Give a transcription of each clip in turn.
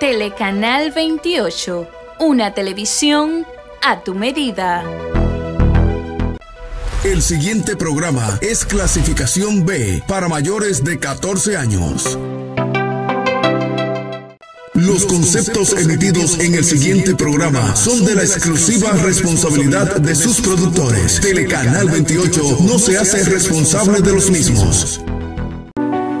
Telecanal 28, una televisión a tu medida. El siguiente programa es clasificación B para mayores de 14 años. Los conceptos emitidos en el siguiente programa son de la exclusiva responsabilidad de sus productores. Telecanal 28 no se hace responsable de los mismos.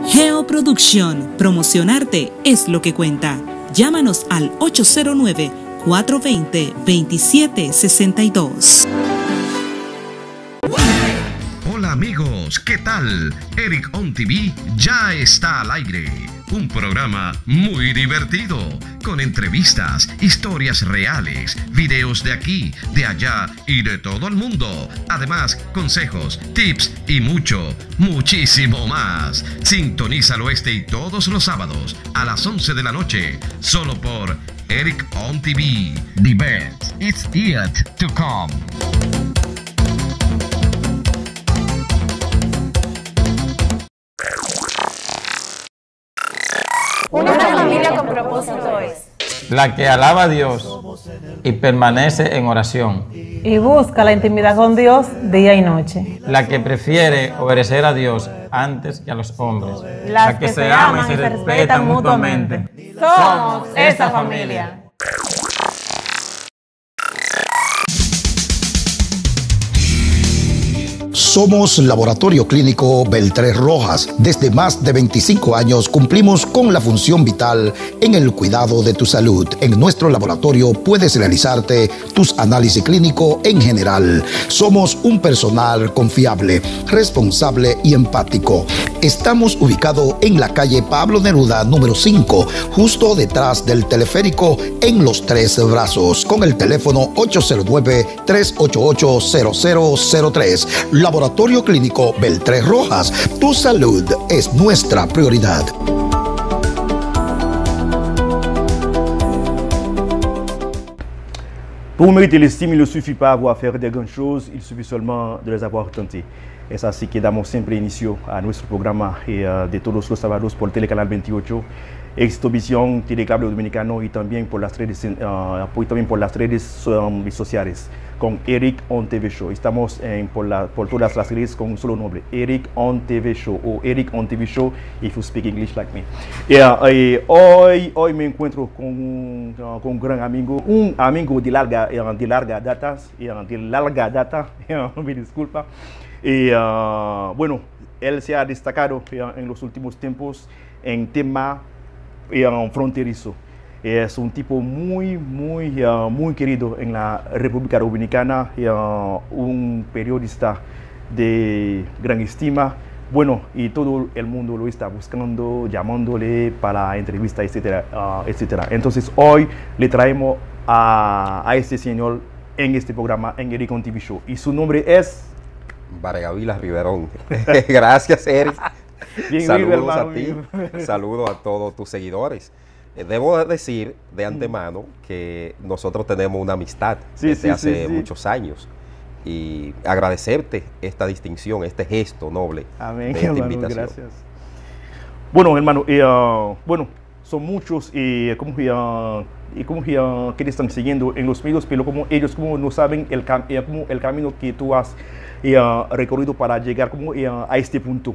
Geoproducción. Promocionarte es lo que cuenta. Llámanos al 809-420-2762. Hola amigos, ¿qué tal? Eric On TV ya está al aire. Un programa muy divertido, con entrevistas, historias reales, videos de aquí, de allá y de todo el mundo. Además, consejos, tips y mucho, muchísimo más. Sintonízalo este y todos los sábados a las 11 de la noche, solo por Eric On TV. The best is yet to come. La que alaba a Dios y permanece en oración. Y busca la intimidad con Dios día y noche. La que prefiere obedecer a Dios antes que a los hombres. Las la que, se aman y se respetan mutuamente. Somos esa familia. Somos Laboratorio Clínico Beltrés Rojas. Desde más de 25 años cumplimos con la función vital en el cuidado de tu salud. En nuestro laboratorio puedes realizarte tus análisis clínico en general. Somos un personal confiable, responsable y empático. Estamos ubicados en la calle Pablo Neruda número 5, justo detrás del teleférico en Los Tres Brazos, con el teléfono 809-388-0003. Laboratorio Laboratorio Clínico Beltrés Rojas. Tu salud es nuestra prioridad. Pour mériter l'estime, il ne suffit pas faire des grandes choses, il suffit seulement de les avoir tentées. Es así que damos siempre inicio a nuestro programa eh, de todos los sábados por Telecanal 28 Exhibición Telecable Dominicano y también por las redes, redes um, sociales con Eric on TV Show. Estamos en, por, la, por, todas las redes con un solo nombre, Eric on TV Show o Eric on TV Show if you speak English like me. Yeah, eh, hoy, hoy me encuentro con, con un gran amigo, un amigo de larga, de larga data, de larga data, me disculpa. Y uh, bueno, él se ha destacado en los últimos tiempos en tema fronterizo. Es un tipo muy, muy, uh, muy querido en la República Dominicana, uh, un periodista de gran estima. Bueno, y todo el mundo lo está buscando, llamándole para entrevista, etcétera, uh, etcétera. Entonces hoy le traemos a, a, este señor en este programa, en Eric on TV Show. Y su nombre es... Vargavila Riverón. Gracias, Eric. Saludos a ti, saludos a todos tus seguidores. Eh, debo decir de antemano que nosotros tenemos una amistad desde hace muchos años y agradecerte esta distinción, este gesto noble Amén, de esta invitación. Gracias. Bueno, hermano, uh, bueno, son muchos y como y como que te están siguiendo en los medios, pero como ellos como no saben el, eh, como el camino que tú has uh, recorrido para llegar como a este punto.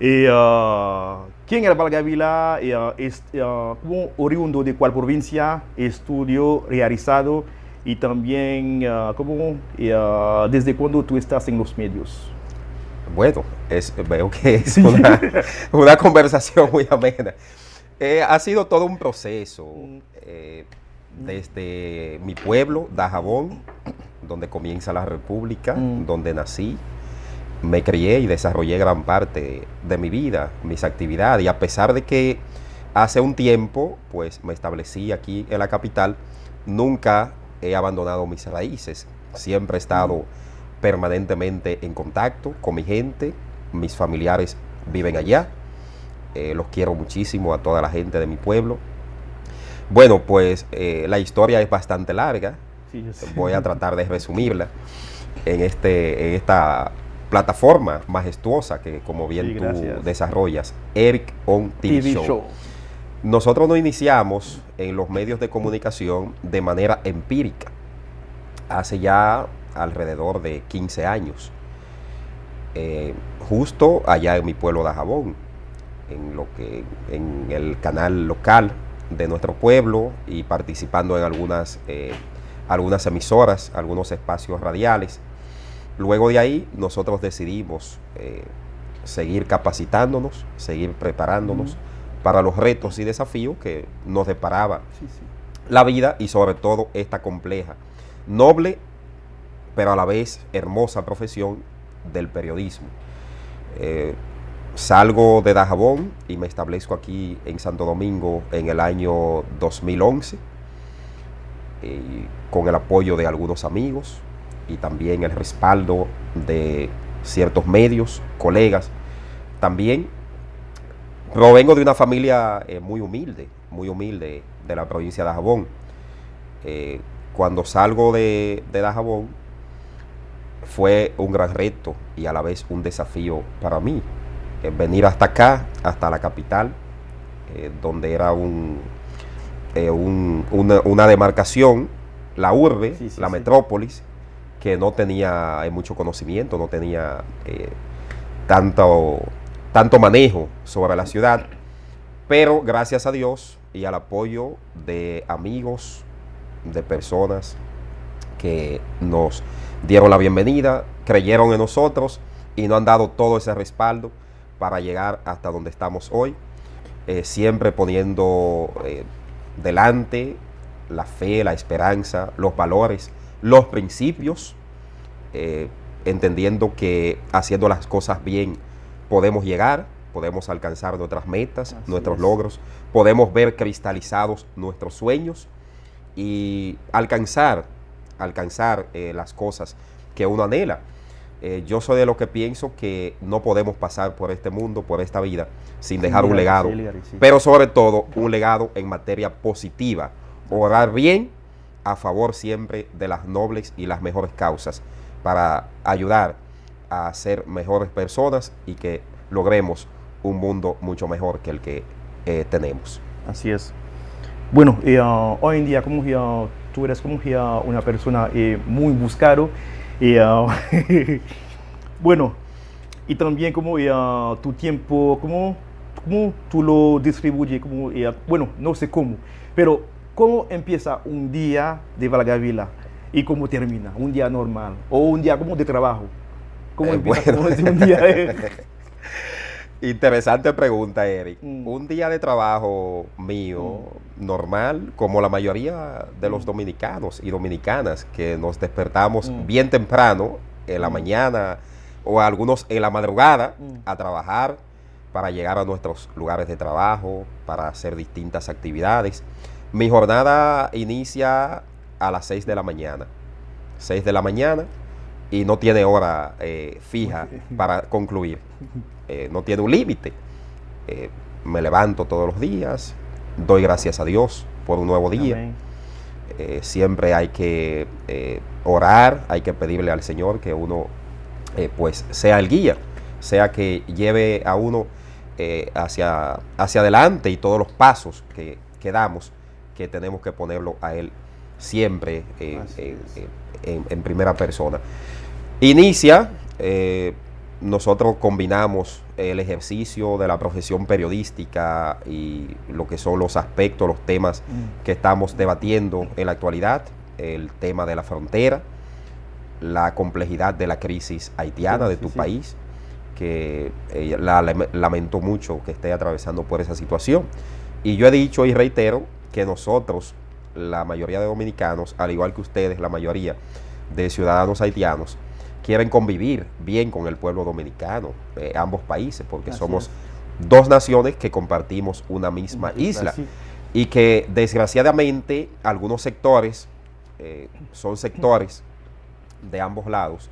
Y, uh, ¿Quién era Valgavila? Y, uh, es, uh, como oriundo de cuál provincia, estudio realizado y también como, desde cuándo tú estás en los medios. Bueno, es, veo que es una, una conversación muy amena. Eh, ha sido todo un proceso mm. eh, desde mi pueblo, Dajabón, donde comienza la República, mm. donde nací, me crié y desarrollé gran parte de mi vida, mis actividades. Y a pesar de que hace un tiempo, pues me establecí aquí en la capital, nunca he abandonado mis raíces. Siempre he estado permanentemente en contacto con mi gente, mis familiares viven allá. Eh, los quiero muchísimo a toda la gente de mi pueblo. Bueno, pues eh, la historia es bastante larga. Voy a tratar de resumirla en, este, en esta plataforma majestuosa que como bien Sí, tú gracias. desarrollas, Eric On TV, TV Show. Show. Nosotros nos iniciamos en los medios de comunicación de manera empírica, hace ya alrededor de 15 años, Eh, justo allá en mi pueblo de Jabón, en, lo que, en el canal local de nuestro pueblo y participando en algunas, eh, algunas emisoras, algunos espacios radiales. Luego de ahí nosotros decidimos eh, seguir capacitándonos, seguir preparándonos para los retos y desafíos que nos deparaba Sí, sí. la vida y sobre todo esta compleja, noble, pero a la vez hermosa profesión del periodismo. Eh, salgo de Dajabón y me establezco aquí en Santo Domingo en el año 2011 eh, con el apoyo de algunos amigos y también el respaldo de ciertos medios, colegas. También provengo de una familia eh, muy humilde, muy humilde de la provincia de Dajabón. Eh, cuando salgo de, de Dajabón fue un gran reto y a la vez un desafío para mí. Eh, venir hasta acá, hasta la capital, donde era un, un- una, una demarcación, la urbe, Sí, sí, la sí. metrópolis, que no tenía eh, mucho conocimiento, no tenía eh, tanto, tanto manejo sobre la ciudad. Pero gracias a Dios y al apoyo de amigos, de personas que nos dieron la bienvenida, creyeron en nosotros y nos han dado todo ese respaldo para llegar hasta donde estamos hoy, eh, siempre poniendo delante la fe, la esperanza, los valores, los principios, eh, entendiendo que haciendo las cosas bien podemos llegar, podemos alcanzar nuestras metas, Así nuestros es. logros, podemos ver cristalizados nuestros sueños y alcanzar, alcanzar eh, las cosas que uno anhela. Eh, yo soy de los que pienso que no podemos pasar por este mundo, por esta vida, sin dejar un legado, sí, sí. pero sobre todo un legado en materia positiva, orar bien a favor siempre de las nobles y las mejores causas para ayudar a ser mejores personas y que logremos un mundo mucho mejor que el que eh, tenemos. Así es. Bueno, eh, hoy en día como ah, tú eres como ah, una persona eh, muy buscado. Bueno, y también como tu tiempo, como, cómo tú lo distribuyes, como, bueno, no sé cómo, pero cómo empieza un día de Valgavila y cómo termina, un día normal o un día como de trabajo. ¿Cómo Eh, empieza bueno. cómo un día? Interesante pregunta, Eric. Mm. Un día de trabajo mío, normal, como la mayoría de los dominicanos y dominicanas, que nos despertamos Mm. bien temprano, en la Mm. mañana, o algunos en la madrugada, Mm. a trabajar para llegar a nuestros lugares de trabajo, para hacer distintas actividades. Mi jornada inicia a las 6 de la mañana. 6 de la mañana y no tiene hora eh, fija para concluir. Eh, no tiene un límite. Eh, me levanto todos los días, doy gracias a Dios por un nuevo día. Siempre hay que orar, hay que pedirle al Señor que uno pues sea el guía, sea que lleve a uno hacia, hacia adelante y todos los pasos que, que damos, que tenemos que ponerlo a Él siempre en, es. en- en- en primera persona. Inicia, eh, nosotros combinamos el ejercicio de la profesión periodística y lo que son los aspectos, los temas Mm. que estamos debatiendo en la actualidad, el tema de la frontera, la complejidad de la crisis haitiana Sí, de tu sí. país, que eh, la, lame- lamento mucho que esté atravesando por esa situación. Y yo he dicho y reitero que nosotros, la mayoría de dominicanos, al igual que ustedes, la mayoría de ciudadanos haitianos, quieren convivir bien con el pueblo dominicano, eh, ambos países, porque Así somos es. dos naciones que compartimos una misma isla, isla sí. y que desgraciadamente algunos sectores eh, son sectores de ambos lados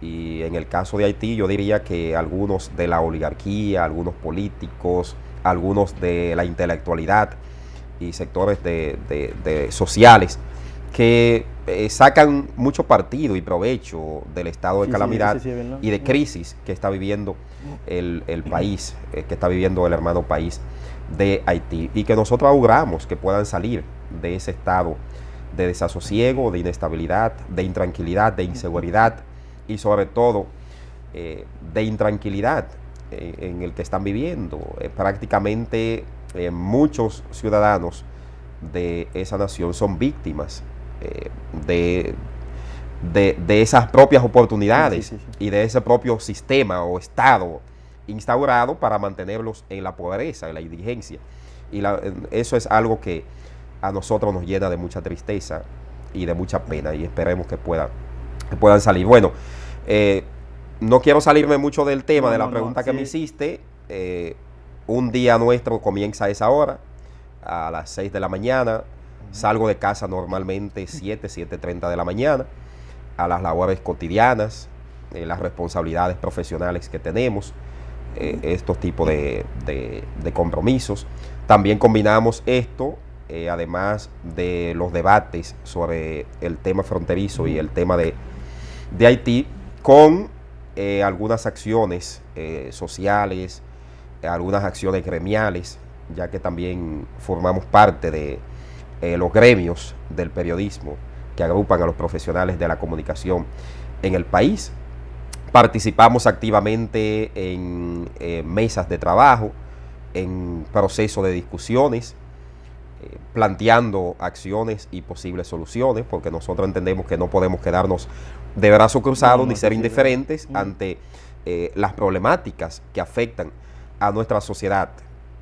y en el caso de Haití yo diría que algunos de la oligarquía, algunos políticos, algunos de la intelectualidad y sectores de, de- de sociales que eh, sacan mucho partido y provecho del estado de Sí, calamidad sí, sí, ¿verdad? y de crisis que está viviendo el, el país, eh, que está viviendo el hermano país de Haití y que nosotros auguramos que puedan salir de ese estado de desasosiego, de inestabilidad, de intranquilidad, de inseguridad y sobre todo eh, de intranquilidad en el que están viviendo. Prácticamente eh, muchos ciudadanos de esa nación son víctimas eh, de, de, de esas propias oportunidades Sí, sí, sí. y de ese propio sistema o estado instaurado para mantenerlos en la pobreza, en la indigencia. Y la- eso es algo que a nosotros nos llena de mucha tristeza y de mucha pena y esperemos que, pueda, que puedan salir. Bueno, eh, no quiero salirme mucho del tema No, de la no, no, pregunta que me hiciste. Eh, un día nuestro comienza a esa hora, a las 6 de la mañana. Salgo de casa normalmente 7, 7.30 de la mañana, a las labores cotidianas, eh, las responsabilidades profesionales que tenemos, eh, estos tipos de, de- de compromisos. También combinamos esto, eh, además de los debates sobre el tema fronterizo y el tema de, de Haití, con eh, algunas acciones sociales, algunas acciones gremiales, ya que también formamos parte de eh, los gremios del periodismo que agrupan a los profesionales de la comunicación en el país. Participamos activamente en eh, mesas de trabajo, en procesos de discusiones, eh, planteando acciones y posibles soluciones, porque nosotros entendemos que no podemos quedarnos de brazos cruzados No, no, ni ser indiferentes ante eh, las problemáticas que afectan a nuestra sociedad.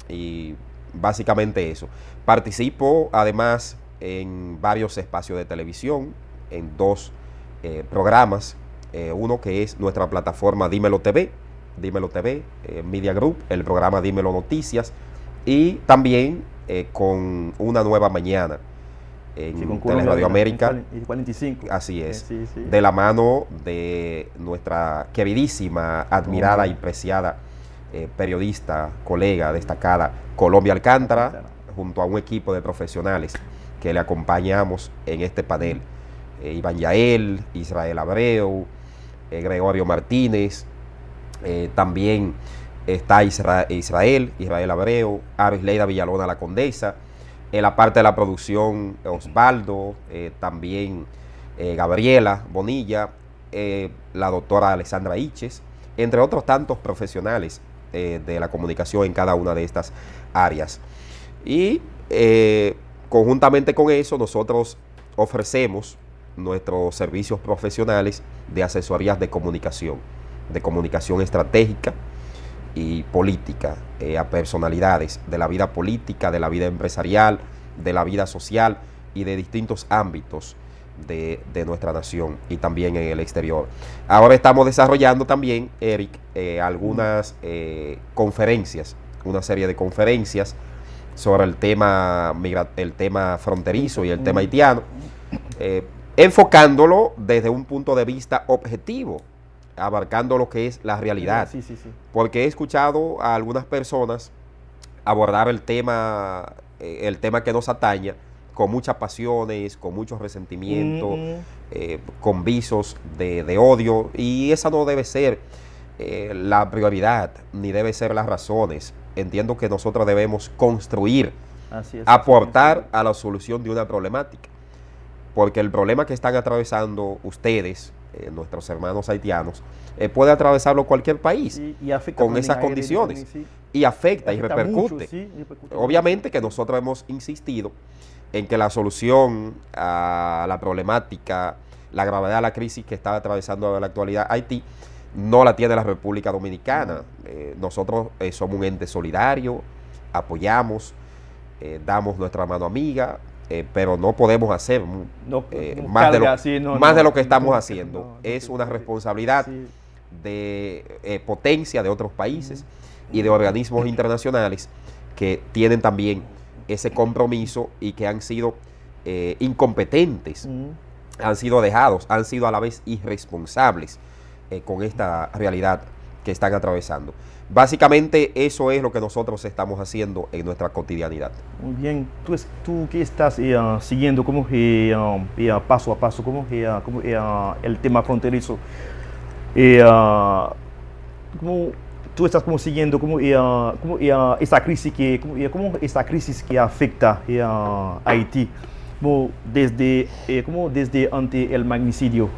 Y básicamente eso. Participo además en varios espacios de televisión, en dos eh, programas. eh, uno que es nuestra plataforma Dímelo TV, Dímelo TV, eh, Media Group, el programa Dímelo Noticias, y también con Una Nueva Mañana en Sí, con Colombia, Teleradio en América. cual- en 45. Así es. Sí, sí. De la mano de nuestra queridísima, admirada y preciada eh, periodista, colega destacada, Colombia Alcántara, junto a un equipo de profesionales que le acompañamos en este panel. Eh, Iván Yael, Israel Abreu, eh, Gregorio Martínez, también está Isra- Israel, Israel Abreu, Arisleida Villalona la Condesa, en la parte de la producción Osvaldo, también Gabriela Bonilla, la doctora Alessandra Iches, entre otros tantos profesionales eh, de la comunicación en cada una de estas áreas. Y eh, conjuntamente con eso nosotros ofrecemos nuestros servicios profesionales de asesorías de comunicación, de comunicación estratégica y política eh, a personalidades de la vida política, de la vida empresarial, de la vida social y de distintos ámbitos de, de nuestra nación y también en el exterior. Ahora estamos desarrollando también, Eric, eh, algunas eh, conferencias, una serie de conferencias sobre el tema, migra- el tema fronterizo y el tema haitiano, eh, enfocándolo desde un punto de vista objetivo, abarcando lo que es la realidad Sí, sí, sí. porque he escuchado a algunas personas abordar el tema, el tema que nos ataña con muchas pasiones, con muchos resentimientos, Mm, eh, con visos de, de odio, y esa no debe ser eh, la prioridad, ni debe ser las razones. Entiendo que nosotros debemos construir, Así es. aportar a la solución de una problemática, porque el problema que están atravesando ustedes, eh, nuestros hermanos haitianos, eh, puede atravesarlo cualquier país y con esas condiciones sí. y afecta y Afecta repercute. mucho, sí, repercute. Obviamente que nosotros hemos insistido en que la solución a la problemática, la gravedad de la crisis que está atravesando en la actualidad Haití, no la tiene la República Dominicana. Eh, nosotros eh, somos un ente solidario, apoyamos, eh, damos nuestra mano amiga, pero no podemos hacer mu- No, no más, de lo, carga así, no, más no, de lo que estamos haciendo. es una responsabilidad sí. de potencia de otros países y de organismos internacionales que tienen también ese compromiso y que han sido eh, incompetentes, Mm. han sido dejados, han sido a la vez irresponsables eh, con esta realidad que están atravesando. Básicamente eso es lo que nosotros estamos haciendo en nuestra cotidianidad. Muy bien, tú, tú que estás eh, siguiendo como eh, eh, paso a paso como, como el tema fronterizo, como tú estás como siguiendo como, como esta crisis que como, esta crisis que afecta a Haití como desde como desde ante el magnicidio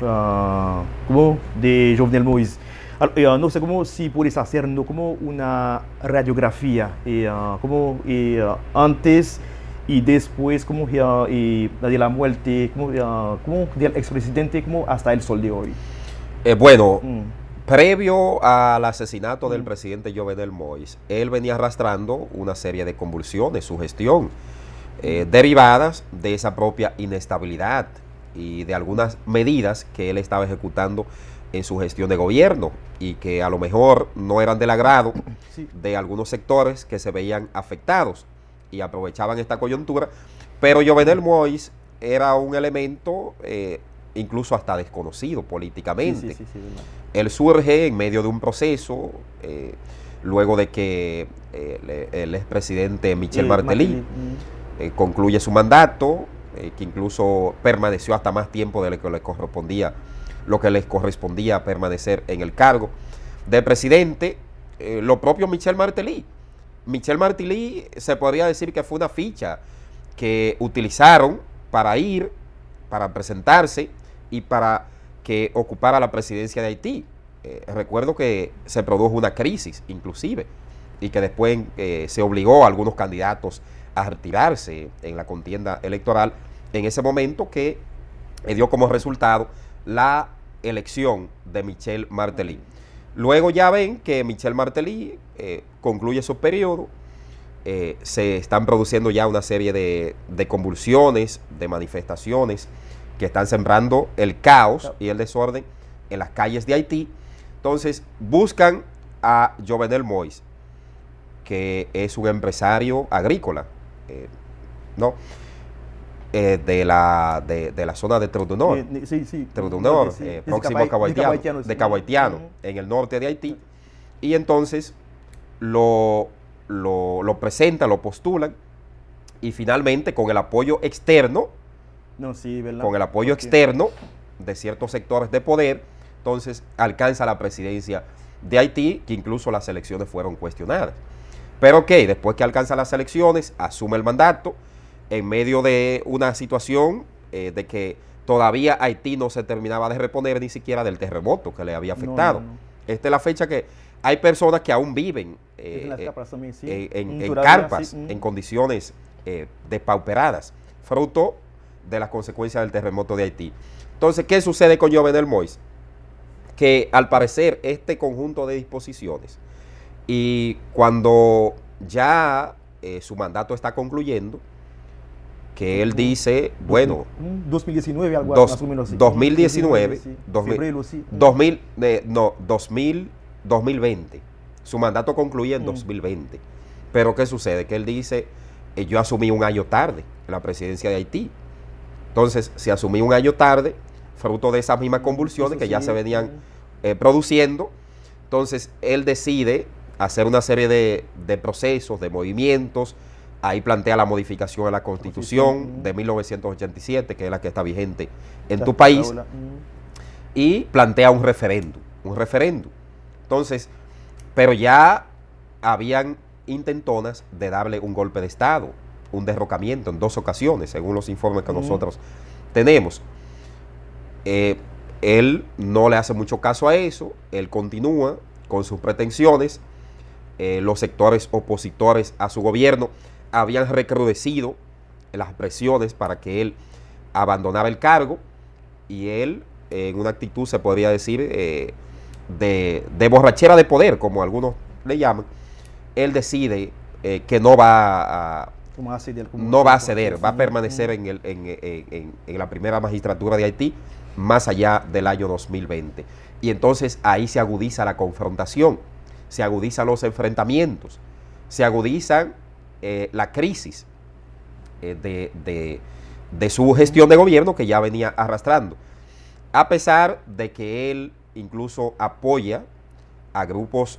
como de Jovenel Moïse eh, no sé cómo si puedes hacer como una radiografía eh, como eh, antes y después como de la muerte como, como del expresidente como hasta el sol de hoy. bueno, mm. Previo al asesinato del mm. presidente Jovenel Moïse, él venía arrastrando una serie de convulsiones, su gestión, mm. derivadas de esa propia inestabilidad y de algunas medidas que él estaba ejecutando en su gestión de gobierno y que a lo mejor no eran del agrado de algunos sectores que se veían afectados y aprovechaban esta coyuntura, pero Jovenel Mois era un elemento eh, incluso hasta desconocido políticamente. Él surge en medio de un proceso, eh, luego de que eh, el expresidente Michel Martelly concluye su mandato, que incluso permaneció hasta más tiempo de lo que le correspondía lo que les correspondía permanecer en el cargo de presidente, eh, lo propio Michel Martelly. Michel Martelly se podría decir que fue una ficha que utilizaron para ir, para presentarse y para que ocupara la presidencia de Haití. Eh, recuerdo que se produjo una crisis inclusive y que después eh, se obligó a algunos candidatos a retirarse en la contienda electoral en ese momento que dio como resultado la elección de Michel Martelly. Luego ya ven que Michel Martelly eh, concluye su periodo, eh, se están produciendo ya una serie de, convulsiones, de manifestaciones que están sembrando el caos y el desorden en las calles de Haití. Entonces buscan a Jovenel Mois, que es un empresario agrícola, eh, ¿no? Eh, de, la, de, la zona de Trudunor, eh, sí, sí, eh, próximo a Cabo de en el norte de Haití. Y entonces lo, lo, lo presentan, lo postulan y finalmente con el apoyo externo, con el apoyo externo de ciertos sectores de poder, entonces alcanza la presidencia de Haití, que incluso las elecciones fueron cuestionadas. Pero ok, después que alcanza las elecciones, asume el mandato, en medio de una situación eh, de que todavía Haití no se terminaba de reponer ni siquiera del terremoto que le había afectado. Esta es la fecha que hay personas que aún viven eh, eh, en, carpas, mm. en condiciones despauperadas, fruto de las consecuencias del terremoto de Haití. Entonces, ¿qué sucede con Jovenel Mois? Que al parecer este conjunto de disposiciones y cuando ya su mandato está concluyendo, que él dice, bueno... 2019, algo más o menos 2019, 2000, no, 2000, 2020. Su mandato concluye en 2020. Mm. Pero ¿qué sucede? Que él dice, eh, yo asumí un año tarde la presidencia de Haití. Entonces, si asumí un año tarde, fruto de esas mismas convulsiones que ya se venían eh, produciendo, entonces él decide hacer una serie de, de procesos, de movimientos, Ahí plantea la modificación a la Constitución de 1987, que es la que está vigente en tu país, y plantea un referéndum, un referéndum. Entonces, pero ya habían intentonas de darle un golpe de Estado, un derrocamiento en dos ocasiones, según los informes que nosotros tenemos. Eh, él no le hace mucho caso a eso, él continúa con sus pretensiones, eh, los sectores opositores a su gobierno habían recrudecido las presiones para que él abandonara el cargo y él, en una actitud, se podría decir, eh, de, borrachera de poder, como algunos le llaman, él decide que no va a, no va a ceder, va a permanecer en, el, en, en, la primera magistratura de Haití más allá del año 2020. Y entonces ahí se agudiza la confrontación, se agudizan los enfrentamientos, se agudizan eh, la crisis eh, de, su gestión de gobierno que ya venía arrastrando. A pesar de que él incluso apoya a grupos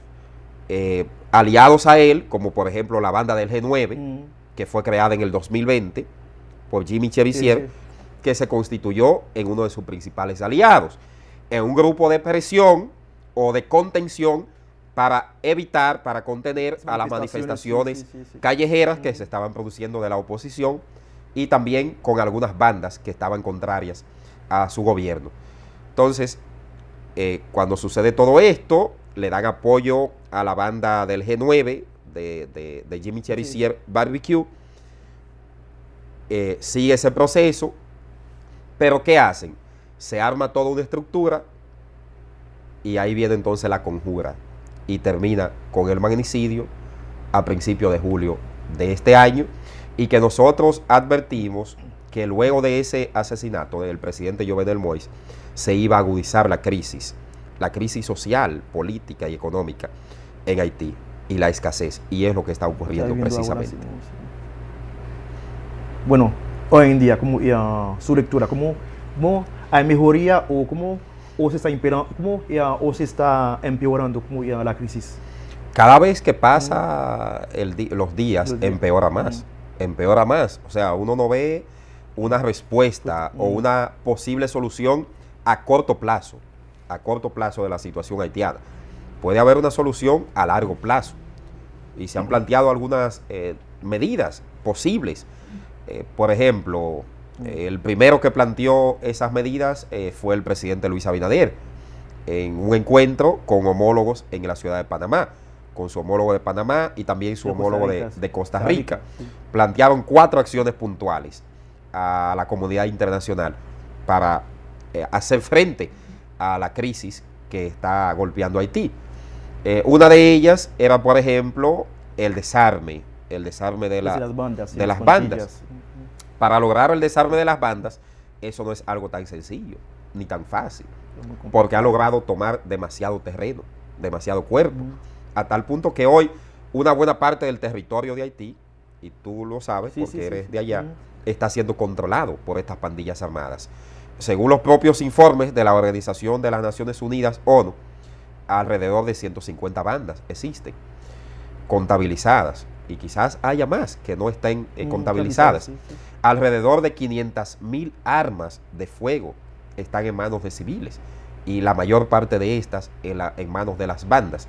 eh, aliados a él, como por ejemplo la banda del G9, Mm. Que fue creada en el 2020 por Jimmy Sí, sí. que se constituyó en uno de sus principales aliados, en un grupo de presión o de contención para evitar, para contener a las manifestaciones sí. callejeras que se estaban produciendo de la oposición y también con algunas bandas que estaban contrarias a su gobierno. Entonces, eh, cuando sucede todo esto, le dan apoyo a la banda del G9 de, de- de Jimmy Cherizier Barbecue. Eh, sigue ese proceso, pero ¿qué hacen? Se arma toda una estructura y ahí viene entonces la conjura y termina con el magnicidio a principios de julio de este año y que nosotros advertimos que luego de ese asesinato del presidente Jovenel Moïse se iba a agudizar la crisis, la crisis social, política y económica en Haití y la escasez y es lo que está ocurriendo ahora, precisamente. sí, sí. Bueno, hoy en día, como ya, su lectura, ¿cómo, cómo hay mejoría o cómo o se está empeorando, cómo, ya, o se está empeorando como, ya, la crisis? Cada vez que pasa el di- los días, Los días. empeora más. Empeora más. O sea, uno no ve una respuesta o una posible solución a corto plazo. A corto plazo de la situación haitiana. Puede haber una solución a largo plazo. Y se han planteado algunas eh, medidas posibles. Eh, por ejemplo, eh, el primero que planteó esas medidas eh, fue el presidente Luis Abinader en un encuentro con homólogos en la ciudad de Panamá, con su homólogo de Panamá y también su De homólogo de, Rica, de Costa Costa Rica. Plantearon cuatro acciones puntuales a la comunidad internacional para hacer frente a la crisis que está golpeando a Haití. Eh, una de ellas era, por ejemplo, el desarme, el desarme de, la- las bandas, de las bandas. Para lograr el desarme de las bandas, eso no es algo tan sencillo ni tan fácil, porque ha logrado tomar demasiado terreno, demasiado cuerpo, a tal punto que hoy una buena parte del territorio de Haití, y tú lo sabes Sí, porque sí, eres sí. de allá, está siendo controlado por estas pandillas armadas. Según los propios informes de la Organización de las Naciones Unidas, ONU, alrededor de 150 bandas existen contabilizadas y quizás haya más que no estén eh, Mm, contabilizadas. sí, sí. Alrededor de 500 mil armas de fuego están en manos de civiles y la mayor parte de estas en, la- en manos de las bandas.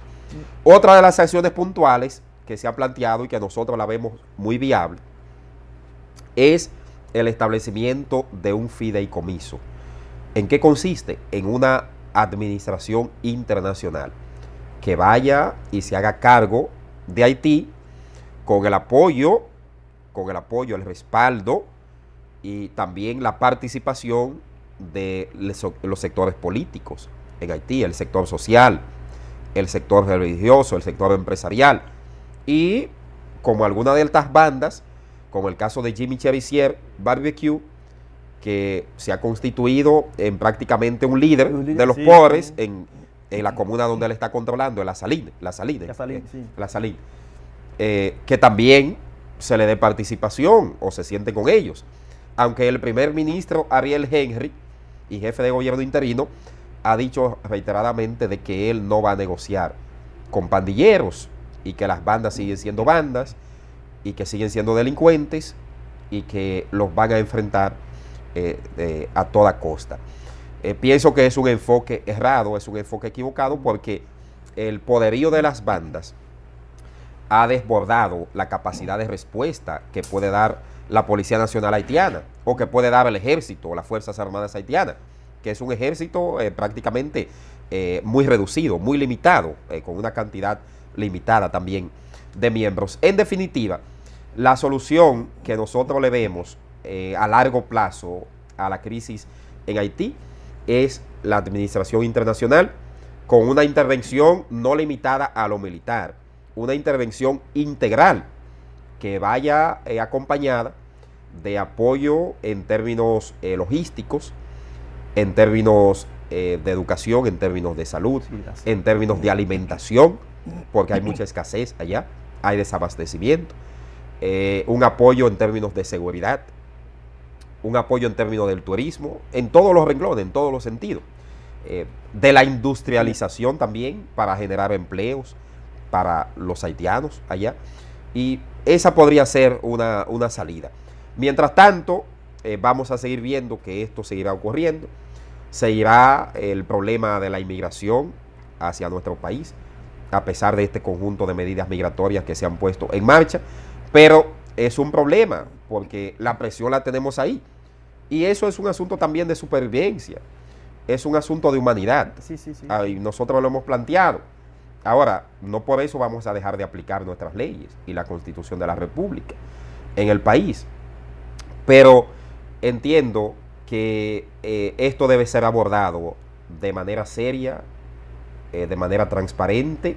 Otra de las acciones puntuales que se ha planteado y que nosotros la vemos muy viable es el establecimiento de un fideicomiso. ¿En qué consiste? En una administración internacional que vaya y se haga cargo de Haití con el apoyo, con el apoyo, el respaldo y también la participación de los sectores políticos en Haití, el sector social, el sector religioso, el sector empresarial y como algunas de estas bandas, como el caso de Jimmy Cherizier Barbecue, que se ha constituido en prácticamente un líder Un líder, de los sí, pobres sí. en, en la comuna donde él está controlando, en la Saline, la Saline, La Saline, eh, sí. la Saline, eh, que también se le dé participación o se siente con ellos. Aunque el primer ministro Ariel Henry y jefe de gobierno interino ha dicho reiteradamente de que él no va a negociar con pandilleros y que las bandas siguen siendo bandas y que siguen siendo delincuentes y que los van a enfrentar eh, a toda costa. Eh, pienso que es un enfoque errado, es un enfoque equivocado porque el poderío de las bandas ha desbordado la capacidad de respuesta que puede dar la Policía Nacional Haitiana o que puede dar el ejército o las Fuerzas Armadas Haitianas, que es un ejército eh, prácticamente muy reducido, muy limitado, con una cantidad limitada también de miembros. En definitiva, la solución que nosotros le vemos eh, a largo plazo a la crisis en Haití es la administración internacional con una intervención no limitada a lo militar, una intervención integral que vaya eh, acompañada de apoyo en términos eh, logísticos, en términos eh, de educación, en términos de salud, en términos de alimentación, porque hay mucha escasez allá, hay desabastecimiento, un apoyo en términos de seguridad, un apoyo en términos del turismo, en todos los renglones, en todos los sentidos. eh, de la industrialización también para generar empleos para los haitianos allá. Y esa podría ser una, una salida. Mientras tanto, eh, vamos a seguir viendo que esto seguirá ocurriendo. Seguirá el problema de la inmigración hacia nuestro país, a pesar de este conjunto de medidas migratorias que se han puesto en marcha. Pero es un problema, porque la presión la tenemos ahí. Y eso es un asunto también de supervivencia. Es un asunto de humanidad. Sí, sí, sí. y nosotros lo hemos planteado. Ahora, no por eso vamos a dejar de aplicar nuestras leyes y la constitución de la República en el país. Pero entiendo que eh, esto debe ser abordado de manera seria, eh, de manera transparente,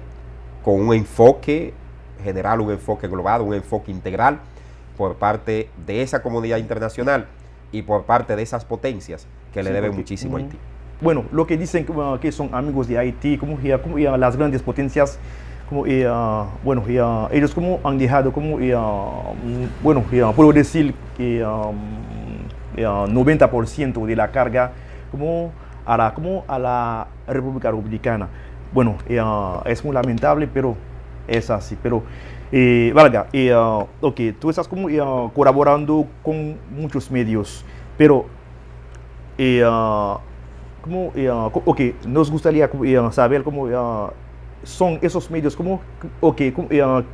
con un enfoque general, un enfoque global, un enfoque integral por parte de esa comunidad internacional y por parte de esas potencias que le deben muchísimo a Haití. Bueno, lo que dicen que son amigos de Haití, como, ya, como ya las grandes potencias, como bueno, ellos como han dejado como, bueno, puedo decir que 90% de la carga como a la, como a la República Dominicana. Bueno, es muy lamentable, pero es así. Pero, eh, valga, eh, ok, tú estás como colaborando con muchos medios, pero, eh, como, ok, nos gustaría saber cómo son esos medios, como, okay,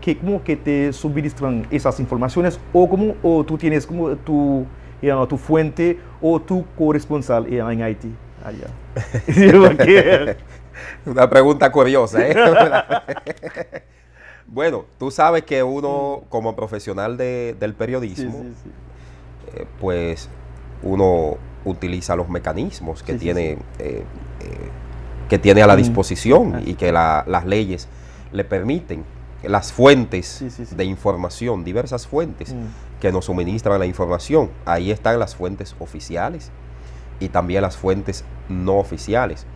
que, como que te suministran esas informaciones o como o tú tienes como tu, tu fuente o tu corresponsal en Haití. Allá. Una pregunta curiosa, ¿eh? bueno, tú sabes que uno, como profesional del periodismo, eh, pues uno utiliza los mecanismos que tiene eh, que tiene a la disposición y que las leyes le permiten. Las fuentes de información, diversas fuentes mm. que nos suministran la información. Ahí están las fuentes oficiales y también las fuentes no oficiales.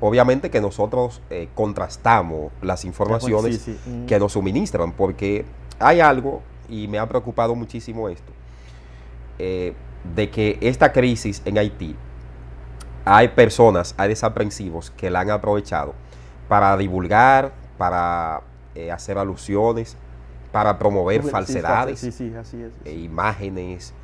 Obviamente que nosotros eh, contrastamos las informaciones mm. que nos suministran, porque hay algo, y me ha preocupado muchísimo esto, eh, de que esta crisis en Haití hay personas, hay desaprensivos que la han aprovechado para divulgar, para eh, hacer alusiones, para promover falsedades, imágenes,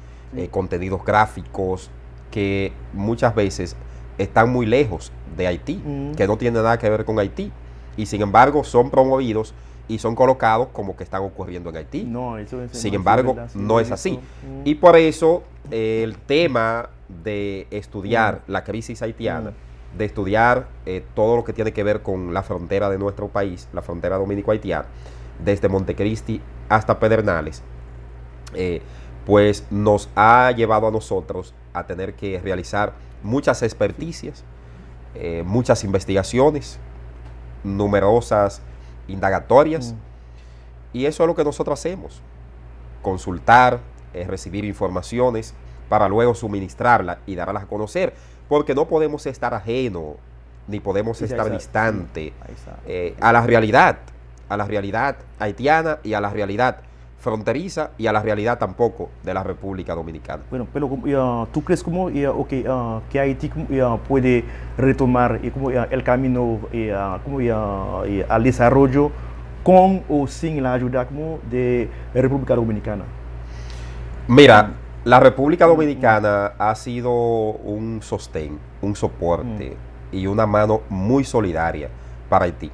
contenidos gráficos que muchas veces están muy lejos de Haití, mm. que no tienen nada que ver con Haití, y sin embargo son promovidos y son colocados como que están ocurriendo en Haití. No, eso es, sin embargo, no es así. Mm. Y por eso el tema de estudiar la crisis haitiana, de estudiar eh, todo lo que tiene que ver con la frontera de nuestro país, la frontera dominico-haitiana, desde Montecristi hasta Pedernales, eh, pues nos ha llevado a nosotros a tener que realizar muchas experticias, eh, muchas investigaciones, numerosas indagatorias, y eso es lo que nosotros hacemos, consultar, recibir informaciones, para luego suministrarla y darlas a conocer, porque no podemos estar ajeno ni podemos estar distante eh, a la realidad, a la realidad haitiana y a la realidad fronteriza y a la realidad tampoco de la República Dominicana. Bueno, pero ¿tú crees como, que Haití puede retomar el camino al desarrollo con o sin la ayuda de la República Dominicana? Mira, la República Dominicana ha sido un sostén, un soporte mm. y una mano muy solidaria para Haití.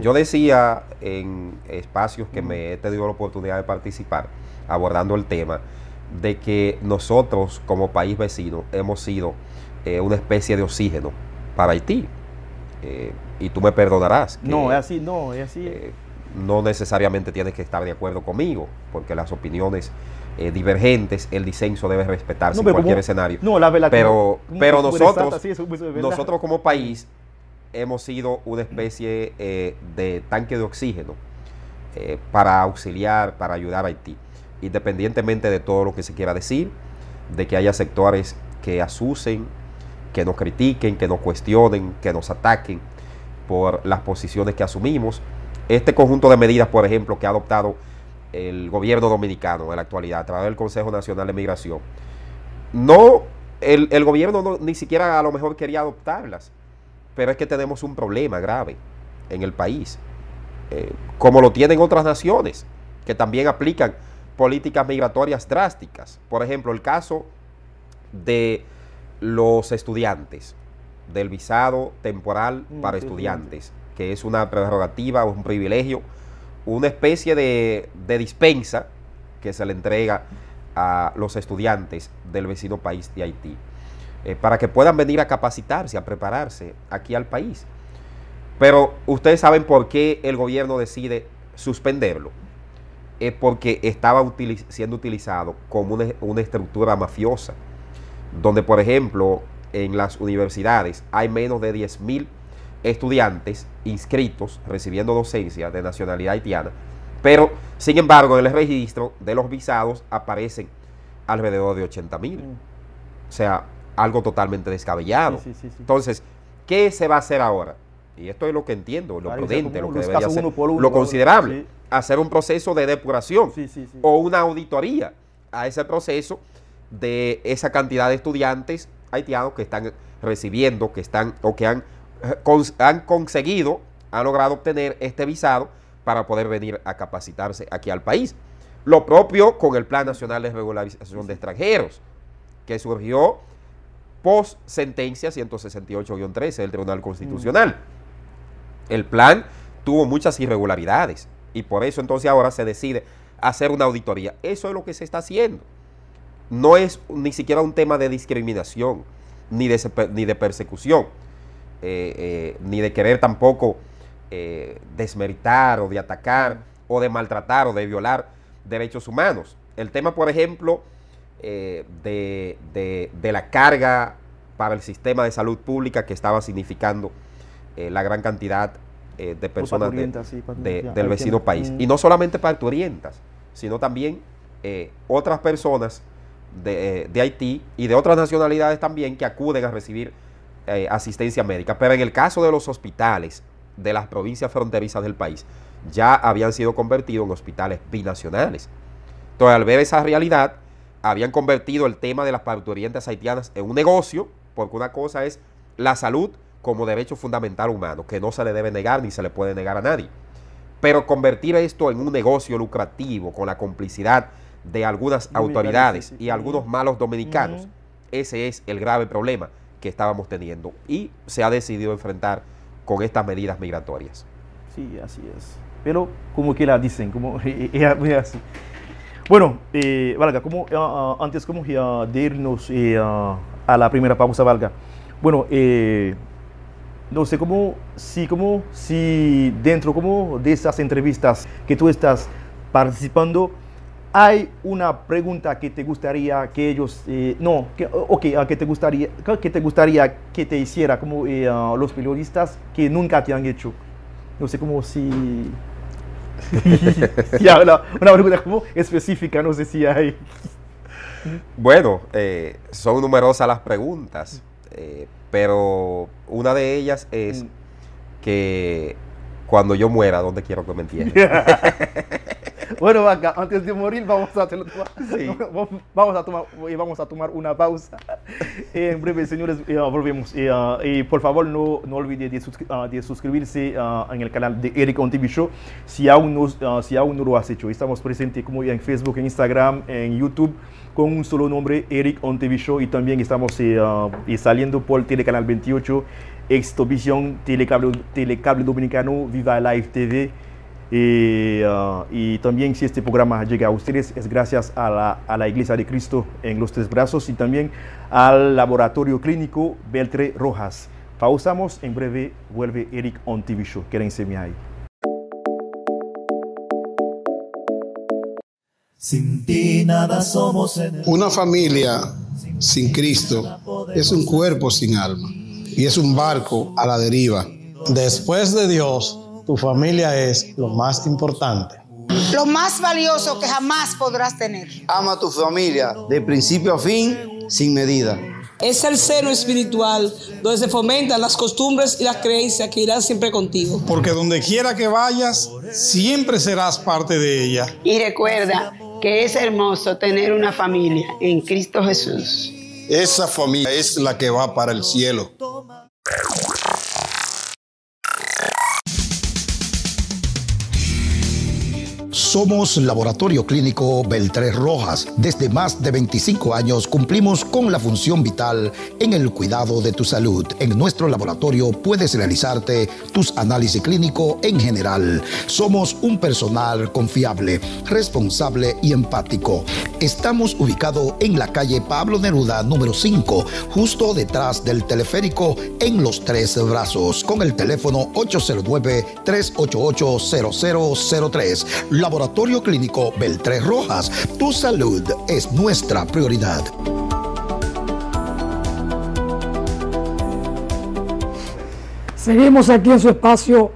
Yo decía en espacios que me mm. he tenido la oportunidad de participar abordando el tema de que nosotros como país vecino hemos sido eh, una especie de oxígeno para Haití. Eh, y tú me perdonarás. no, es así, no, es así. Eh, no necesariamente tienes que estar de acuerdo conmigo, porque las opiniones eh, divergentes, el disenso debe respetarse en cualquier escenario. No, la verdad pero, pero nosotros, nosotros como país hemos sido una especie eh, de tanque de oxígeno eh, para auxiliar, para ayudar a Haití, independientemente de todo lo que se quiera decir, de que haya sectores que asusen, que nos critiquen, que nos cuestionen, que nos ataquen por las posiciones que asumimos. Este conjunto de medidas, por ejemplo, que ha adoptado el gobierno dominicano en la actualidad, a través del Consejo Nacional de Migración, no, el, gobierno ni siquiera a lo mejor quería adoptarlas, pero es que tenemos un problema grave en el país, eh, como lo tienen otras naciones, que también aplican políticas migratorias drásticas. Por ejemplo, el caso de los estudiantes, del visado temporal Mm, para estudiantes, que es una prerrogativa, un privilegio, una especie de, de dispensa que se le entrega a los estudiantes del vecino país de Haití, eh, para que puedan venir a capacitarse, a prepararse aquí al país. Pero ustedes saben por qué el gobierno decide suspenderlo. Es porque estaba siendo utilizado como una, una estructura mafiosa, donde por ejemplo en las universidades hay menos de 10.000 estudiantes inscritos recibiendo docencia de nacionalidad haitiana, pero sin embargo en el registro de los visados aparecen alrededor de 80.000. O sea, algo totalmente descabellado. Sí, sí, sí, sí. Entonces, ¿qué se va a hacer ahora? Y esto es lo que entiendo, lo prudente, lo que debería ser, uno por uno, lo considerable, hacer un proceso de depuración o una auditoría a ese proceso de esa cantidad de estudiantes haitianos que están recibiendo, que están o que han, eh, cons- han conseguido, han logrado obtener este visado para poder venir a capacitarse aquí al país. Lo propio con el Plan Nacional de Regularización de Extranjeros, que surgió post sentencia 168-13 del Tribunal Constitucional. El plan tuvo muchas irregularidades y por eso entonces ahora se decide hacer una auditoría. Eso es lo que se está haciendo. No es ni siquiera un tema de discriminación, ni de, persecución, eh, eh, ni de querer tampoco eh, desmeritar o de atacar o de maltratar o de violar derechos humanos. El tema, por ejemplo, eh, de, de- de la carga para el sistema de salud pública que estaba significando eh, la gran cantidad eh, de personas de- sí, del vecino tiene. país. Mm. Y no solamente parturientas, sino también otras personas de, de Haití y de otras nacionalidades también que acuden a recibir asistencia médica. Pero en el caso de los hospitales de las provincias fronterizas del país, ya habían sido convertidos en hospitales binacionales. Entonces, al ver esa realidad, habían convertido el tema de las parturientas haitianas en un negocio, porque una cosa es la salud como derecho fundamental humano, que no se le debe negar ni se le puede negar a nadie. Pero convertir esto en un negocio lucrativo con la complicidad de algunas autoridades y algunos malos dominicanos, ese es el grave problema que estábamos teniendo y se ha decidido enfrentar con estas medidas migratorias. Sí, así es. Pero como que la dicen, como es así. Bueno, Valga, como, ah, ah, antes como de irnos eh, a la primera pausa, Valga. Bueno, eh, no sé cómo, si, como, si dentro como de esas entrevistas que tú estás participando, hay una pregunta que te gustaría que ellos, eh, no, que, ok, que te gustaría, que te gustaría que te hiciera como eh, los periodistas que nunca te han hecho. No sé cómo si, si habla una pregunta como específica, no sé si hay. Bueno, eh, son numerosas las preguntas, eh, pero una de ellas es Mm. que cuando yo muera, ¿dónde quiero que me entierren? Bueno, Vaca, antes de morir vamos a, Sí. vamos a, tomar, eh, vamos a tomar una pausa. Eh, en breve, señores, eh, volvemos. Eh, ah, y por favor, no, no olvide de, suscri- ah, de suscribirse ah, en el canal de Eric on TV Show si aún, no, si aún no lo has hecho. Estamos presentes como en Facebook, en Instagram, en YouTube con un solo nombre, Eric on TV Show. Y también estamos eh, eh, saliendo por Telecanal 28, Extovisión, Telecable, Telecable Dominicano, Viva Live TV. Y, ah, y también si este programa llega a ustedes es gracias a la, a la Iglesia de Cristo en los Tres Brazos y también al Laboratorio Clínico Beltré Rojas. Pausamos, en breve vuelve Eric on TV Show. Quédense ahí. Sin ti nada somos en el Una familia sin Cristo es un cuerpo sin alma y es un barco a la deriva. Después de Dios, tu familia es lo más importante. Lo más valioso que jamás podrás tener. Ama a tu familia de principio a fin, sin medida. Es el seno espiritual donde se fomentan las costumbres y las creencias que irán siempre contigo. Porque donde quiera que vayas, siempre serás parte de ella. Y recuerda que es hermoso tener una familia en Cristo Jesús. Esa familia es la que va para el cielo. Somos Laboratorio Clínico Beltrés Rojas. Desde más de 25 años cumplimos con la función vital en el cuidado de tu salud. En nuestro laboratorio puedes realizarte tus análisis clínico en general. Somos un personal confiable, responsable y empático. Estamos ubicados en la calle Pablo Neruda número 5, justo detrás del teleférico en Los Tres Brazos, con el teléfono 809-388-0003. Laboratorio Clínico Beltrés Rojas. Tu salud es nuestra prioridad. Seguimos aquí en su espacio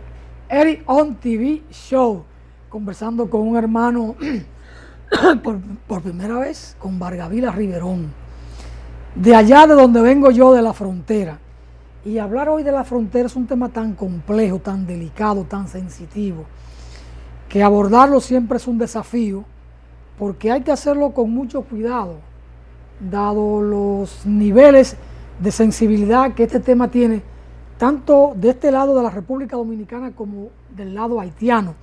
Eric On TV Show, conversando con un hermano por, por, primera vez, con Vargavila Riverón, de allá de donde vengo yo, de la frontera. Y hablar hoy de la frontera es un tema tan complejo, tan delicado, tan sensitivo, que abordarlo siempre es un desafío, porque hay que hacerlo con mucho cuidado, dado los niveles de sensibilidad que este tema tiene tanto de este lado de la República Dominicana como del lado haitiano.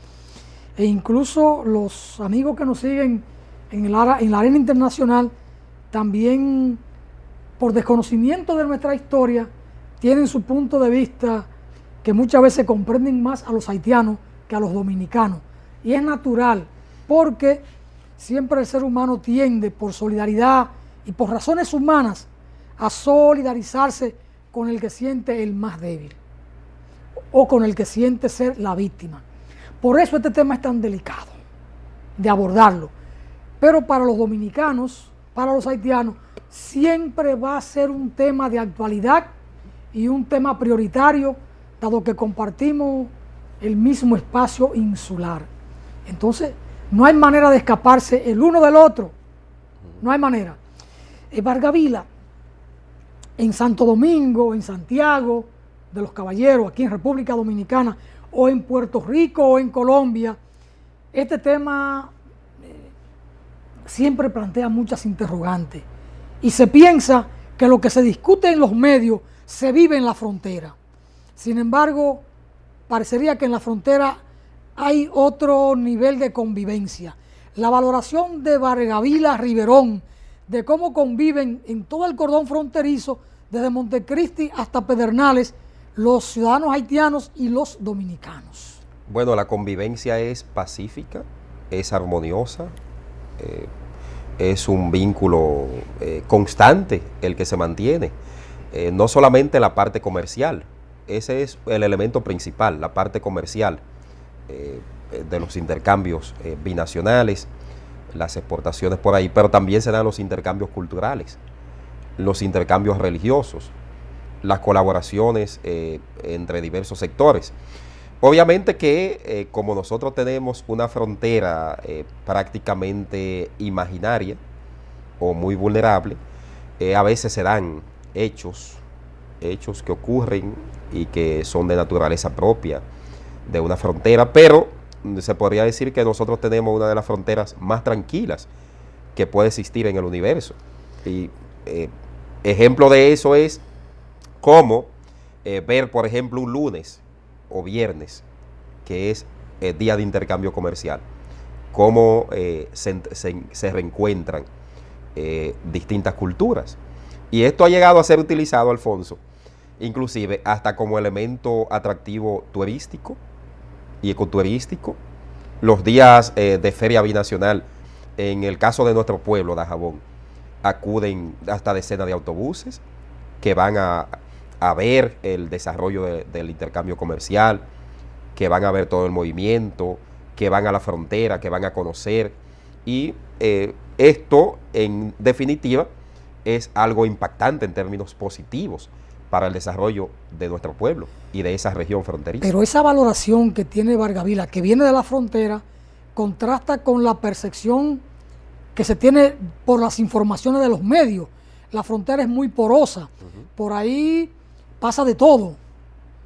E incluso los amigos que nos siguen en, el en la arena internacional, también por desconocimiento de nuestra historia, tienen su punto de vista que muchas veces comprenden más a los haitianos que a los dominicanos. Y es natural, porque siempre el ser humano tiende por solidaridad y por razones humanas a solidarizarse con el que siente el más débil o con el que siente ser la víctima. Por eso este tema es tan delicado de abordarlo. Pero para los dominicanos, para los haitianos, siempre va a ser un tema de actualidad y un tema prioritario, dado que compartimos el mismo espacio insular. Entonces, no hay manera de escaparse el uno del otro. No hay manera. Eh, Vargavila, en Santo Domingo, en Santiago de los Caballeros, aquí en República Dominicana, o en Puerto Rico o en Colombia, este tema eh, siempre plantea muchas interrogantes. Y se piensa que lo que se discute en los medios se vive en la frontera. Sin embargo, parecería que en la frontera hay otro nivel de convivencia. La valoración de Vargavila Riverón, de cómo conviven en todo el cordón fronterizo, desde Montecristi hasta Pedernales, los ciudadanos haitianos y los dominicanos. Bueno, la convivencia es pacífica, es armoniosa, eh, es un vínculo eh, constante el que se mantiene, eh, no solamente la parte comercial, ese es el elemento principal, la parte comercial de los intercambios binacionales, las exportaciones por ahí, pero también se dan los intercambios culturales los intercambios religiosos, las colaboraciones eh, entre diversos sectores. Obviamente que eh, como nosotros tenemos una frontera eh, prácticamente imaginaria o muy vulnerable, a veces se dan hechos, hechos que ocurren y que son de naturaleza propia de una frontera, pero se podría decir que nosotros tenemos una de las fronteras más tranquilas que puede existir en el universo. Y Ejemplo de eso es cómo eh, ver, por ejemplo, un lunes o viernes, que es el día de intercambio comercial, cómo eh, se, reencuentran eh, distintas culturas. Y esto ha llegado a ser utilizado, Alfonso, inclusive hasta como elemento atractivo turístico y ecoturístico. Los días de feria binacional, en el caso de nuestro pueblo, de Jabón, acuden hasta decenas de autobuses que van a, ver el desarrollo del intercambio comercial, que van a ver todo el movimiento, que van a la frontera, que van a conocer. Y eh, esto, en definitiva, es algo impactante en términos positivos para el desarrollo de nuestro pueblo y de esa región fronteriza. Pero esa valoración que tiene Vargavila, que viene de la frontera, contrasta con la percepción que se tiene por las informaciones de los medios. La frontera es muy porosa. Por ahí pasa de todo.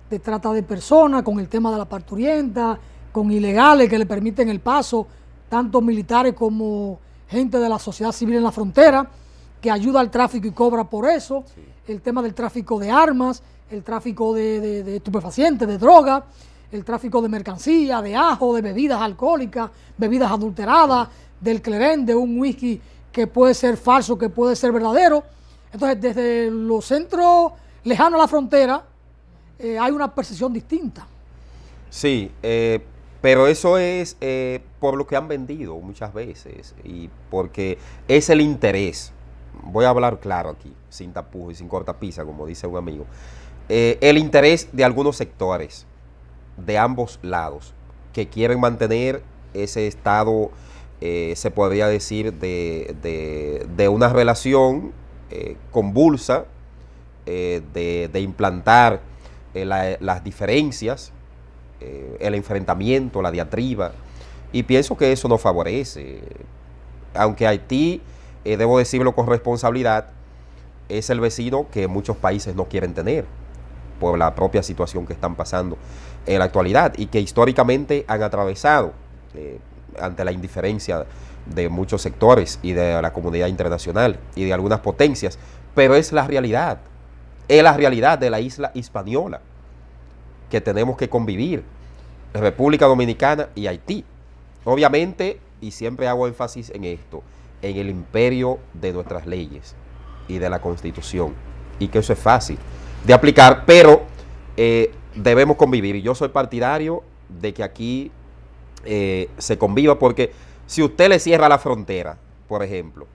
De trata de personas, con el tema de la parturienta, con ilegales que le permiten el paso, tanto militares como gente de la sociedad civil en la frontera, que ayuda al tráfico y cobra por eso. El tema del tráfico de armas, el tráfico de, estupefacientes, de droga. el tráfico de mercancía, de ajo, de bebidas alcohólicas, bebidas adulteradas, del clerén, de un whisky que puede ser falso, que puede ser verdadero. Entonces, desde los centros lejanos a la frontera, eh, hay una percepción distinta. Sí, eh, pero eso es eh, por lo que han vendido muchas veces y porque es el interés. Voy a hablar claro aquí, sin tapujos y sin cortapisa, como dice un amigo. el interés de algunos sectores, de ambos lados, que quieren mantener ese estado eh, se podría decir, de, una relación eh, convulsa, eh, de, implantar las diferencias, el enfrentamiento, la diatriba, y pienso que eso no favorece. Aunque Haití, debo decirlo con responsabilidad, es el vecino que muchos países no quieren tener por la propia situación que están pasando en la actualidad y que históricamente han atravesado ante la indiferencia de muchos sectores y de la comunidad internacional y de algunas potencias, pero es la realidad, es la realidad de la isla hispaniola que tenemos que convivir, República Dominicana y Haití. Obviamente, y siempre hago énfasis en esto, en el imperio de nuestras leyes y de la constitución, y que eso es fácil de aplicar, pero eh, debemos convivir. Y yo soy partidario de que aquí eh, se conviva, porque si usted le cierra la frontera, por ejemplo,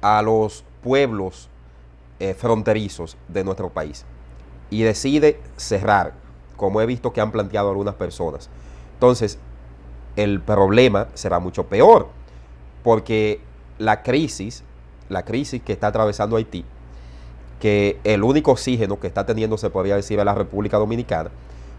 a los pueblos eh, fronterizos de nuestro país y decide cerrar, como he visto que han planteado algunas personas, entonces el problema será mucho peor, porque la crisis, la crisis que está atravesando Haití, que el único oxígeno que está teniendo, se podría decir, a la República Dominicana,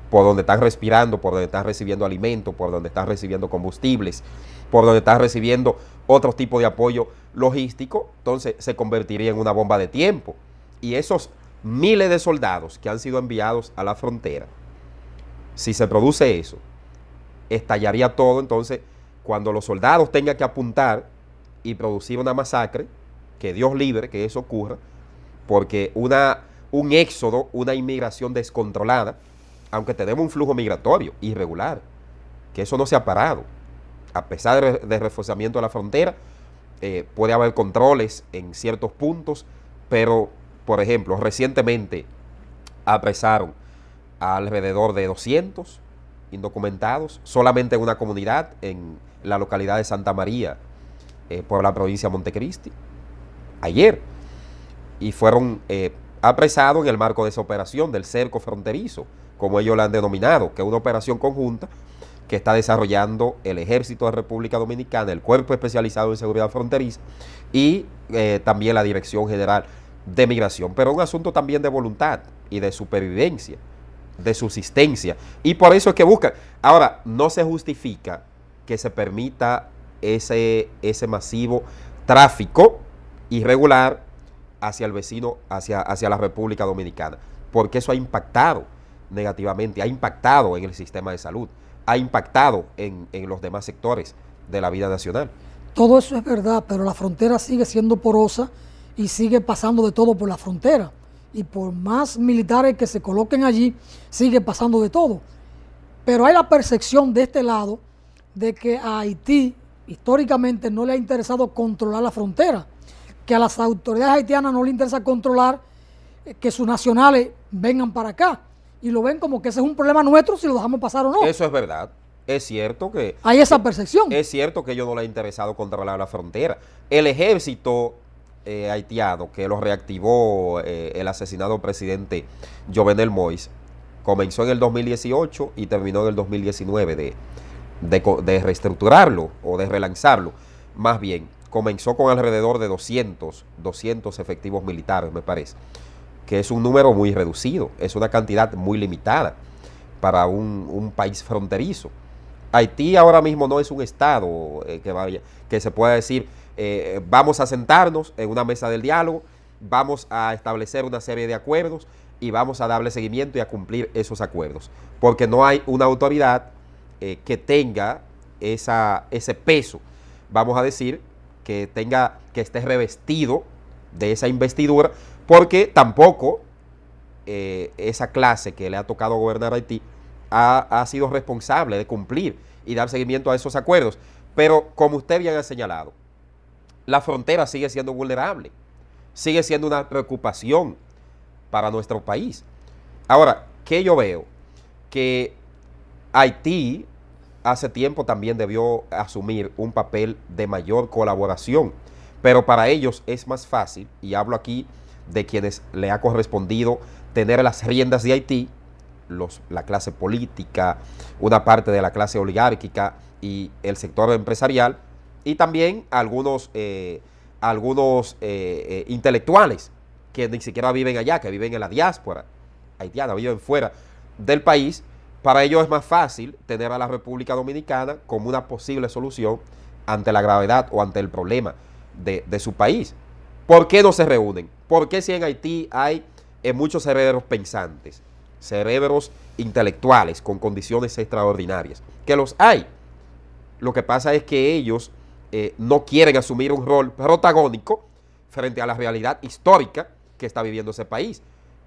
por donde están respirando, por donde están recibiendo alimentos, por donde están recibiendo combustibles, por donde están recibiendo otro tipo de apoyo logístico, entonces se convertiría en una bomba de tiempo. Y esos miles de soldados que han sido enviados a la frontera, si se produce eso, estallaría todo, entonces cuando los soldados tengan que apuntar y producir una masacre, que Dios libre que eso ocurra, porque una, un éxodo, una inmigración descontrolada, aunque tenemos un flujo migratorio irregular, que eso no se ha parado, a pesar del reforzamiento de la frontera, eh, puede haber controles en ciertos puntos, pero, por ejemplo, recientemente apresaron alrededor de 200 indocumentados, solamente en una comunidad, en la localidad de Santa María, eh, por la provincia de Montecristi, ayer, y fueron eh, apresados en el marco de esa operación del cerco fronterizo como ellos la han denominado, que es una operación conjunta que está desarrollando el Ejército de República Dominicana, el Cuerpo Especializado en Seguridad Fronteriza y eh, también la Dirección General de Migración. Pero un asunto también de voluntad y de supervivencia, de subsistencia. Y por eso es que buscan. Ahora, no se justifica que se permita ese, ese masivo tráfico irregular hacia el vecino, hacia, hacia la República Dominicana, porque eso ha impactado negativamente, ha impactado en el sistema de salud, ha impactado en, los demás sectores de la vida nacional. Todo eso es verdad, pero la frontera sigue siendo porosa y sigue pasando de todo por la frontera. Y por más militares que se coloquen allí, sigue pasando de todo. Pero hay la percepción de este lado de que a Haití históricamente no le ha interesado controlar la frontera, que a las autoridades haitianas no le interesa controlar eh, que sus nacionales vengan para acá y lo ven como que ese es un problema nuestro si lo dejamos pasar o no. Eso es verdad. Es cierto que... Hay esa percepción. Es cierto que ellos no le ha interesado controlar la frontera. El ejército eh, haitiano que lo reactivó eh, el asesinado presidente Jovenel Moïse comenzó en el 2018 y terminó en el 2019 de, de reestructurarlo o de relanzarlo. Más bien, comenzó con alrededor de 200, 200 efectivos militares, me parece que es un número muy reducido, es una cantidad muy limitada para un, país fronterizo. Haití ahora mismo no es un estado eh, que se pueda decir, eh, vamos a sentarnos en una mesa del diálogo, vamos a establecer una serie de acuerdos y vamos a darle seguimiento y a cumplir esos acuerdos, porque no hay una autoridad eh, que tenga ese peso, vamos a decir, que tenga, que esté revestido de esa investidura porque tampoco eh, esa clase que le ha tocado gobernar Haití ha, ha sido responsable de cumplir y dar seguimiento a esos acuerdos. Pero como usted bien ha señalado, la frontera sigue siendo vulnerable, sigue siendo una preocupación para nuestro país. Ahora, ¿qué yo veo? Que Haití hace tiempo también debió asumir un papel de mayor colaboración, pero para ellos es más fácil, y hablo aquí de quienes le ha correspondido tener las riendas de Haití, la clase política, una parte de la clase oligárquica y el sector empresarial, y también algunos, eh, algunos eh, eh, intelectuales que ni siquiera viven allá, que viven en la diáspora haitiana, viven fuera del país, para ellos es más fácil tener a la República Dominicana como una posible solución ante la gravedad o ante el problema de, de su país. ¿Por qué no se reúnen? ¿Por qué si en Haití hay muchos cerebros pensantes, cerebros intelectuales con condiciones extraordinarias? Que los hay. Lo que pasa es que ellos eh, no quieren asumir un rol protagónico frente a la realidad histórica que está viviendo ese país.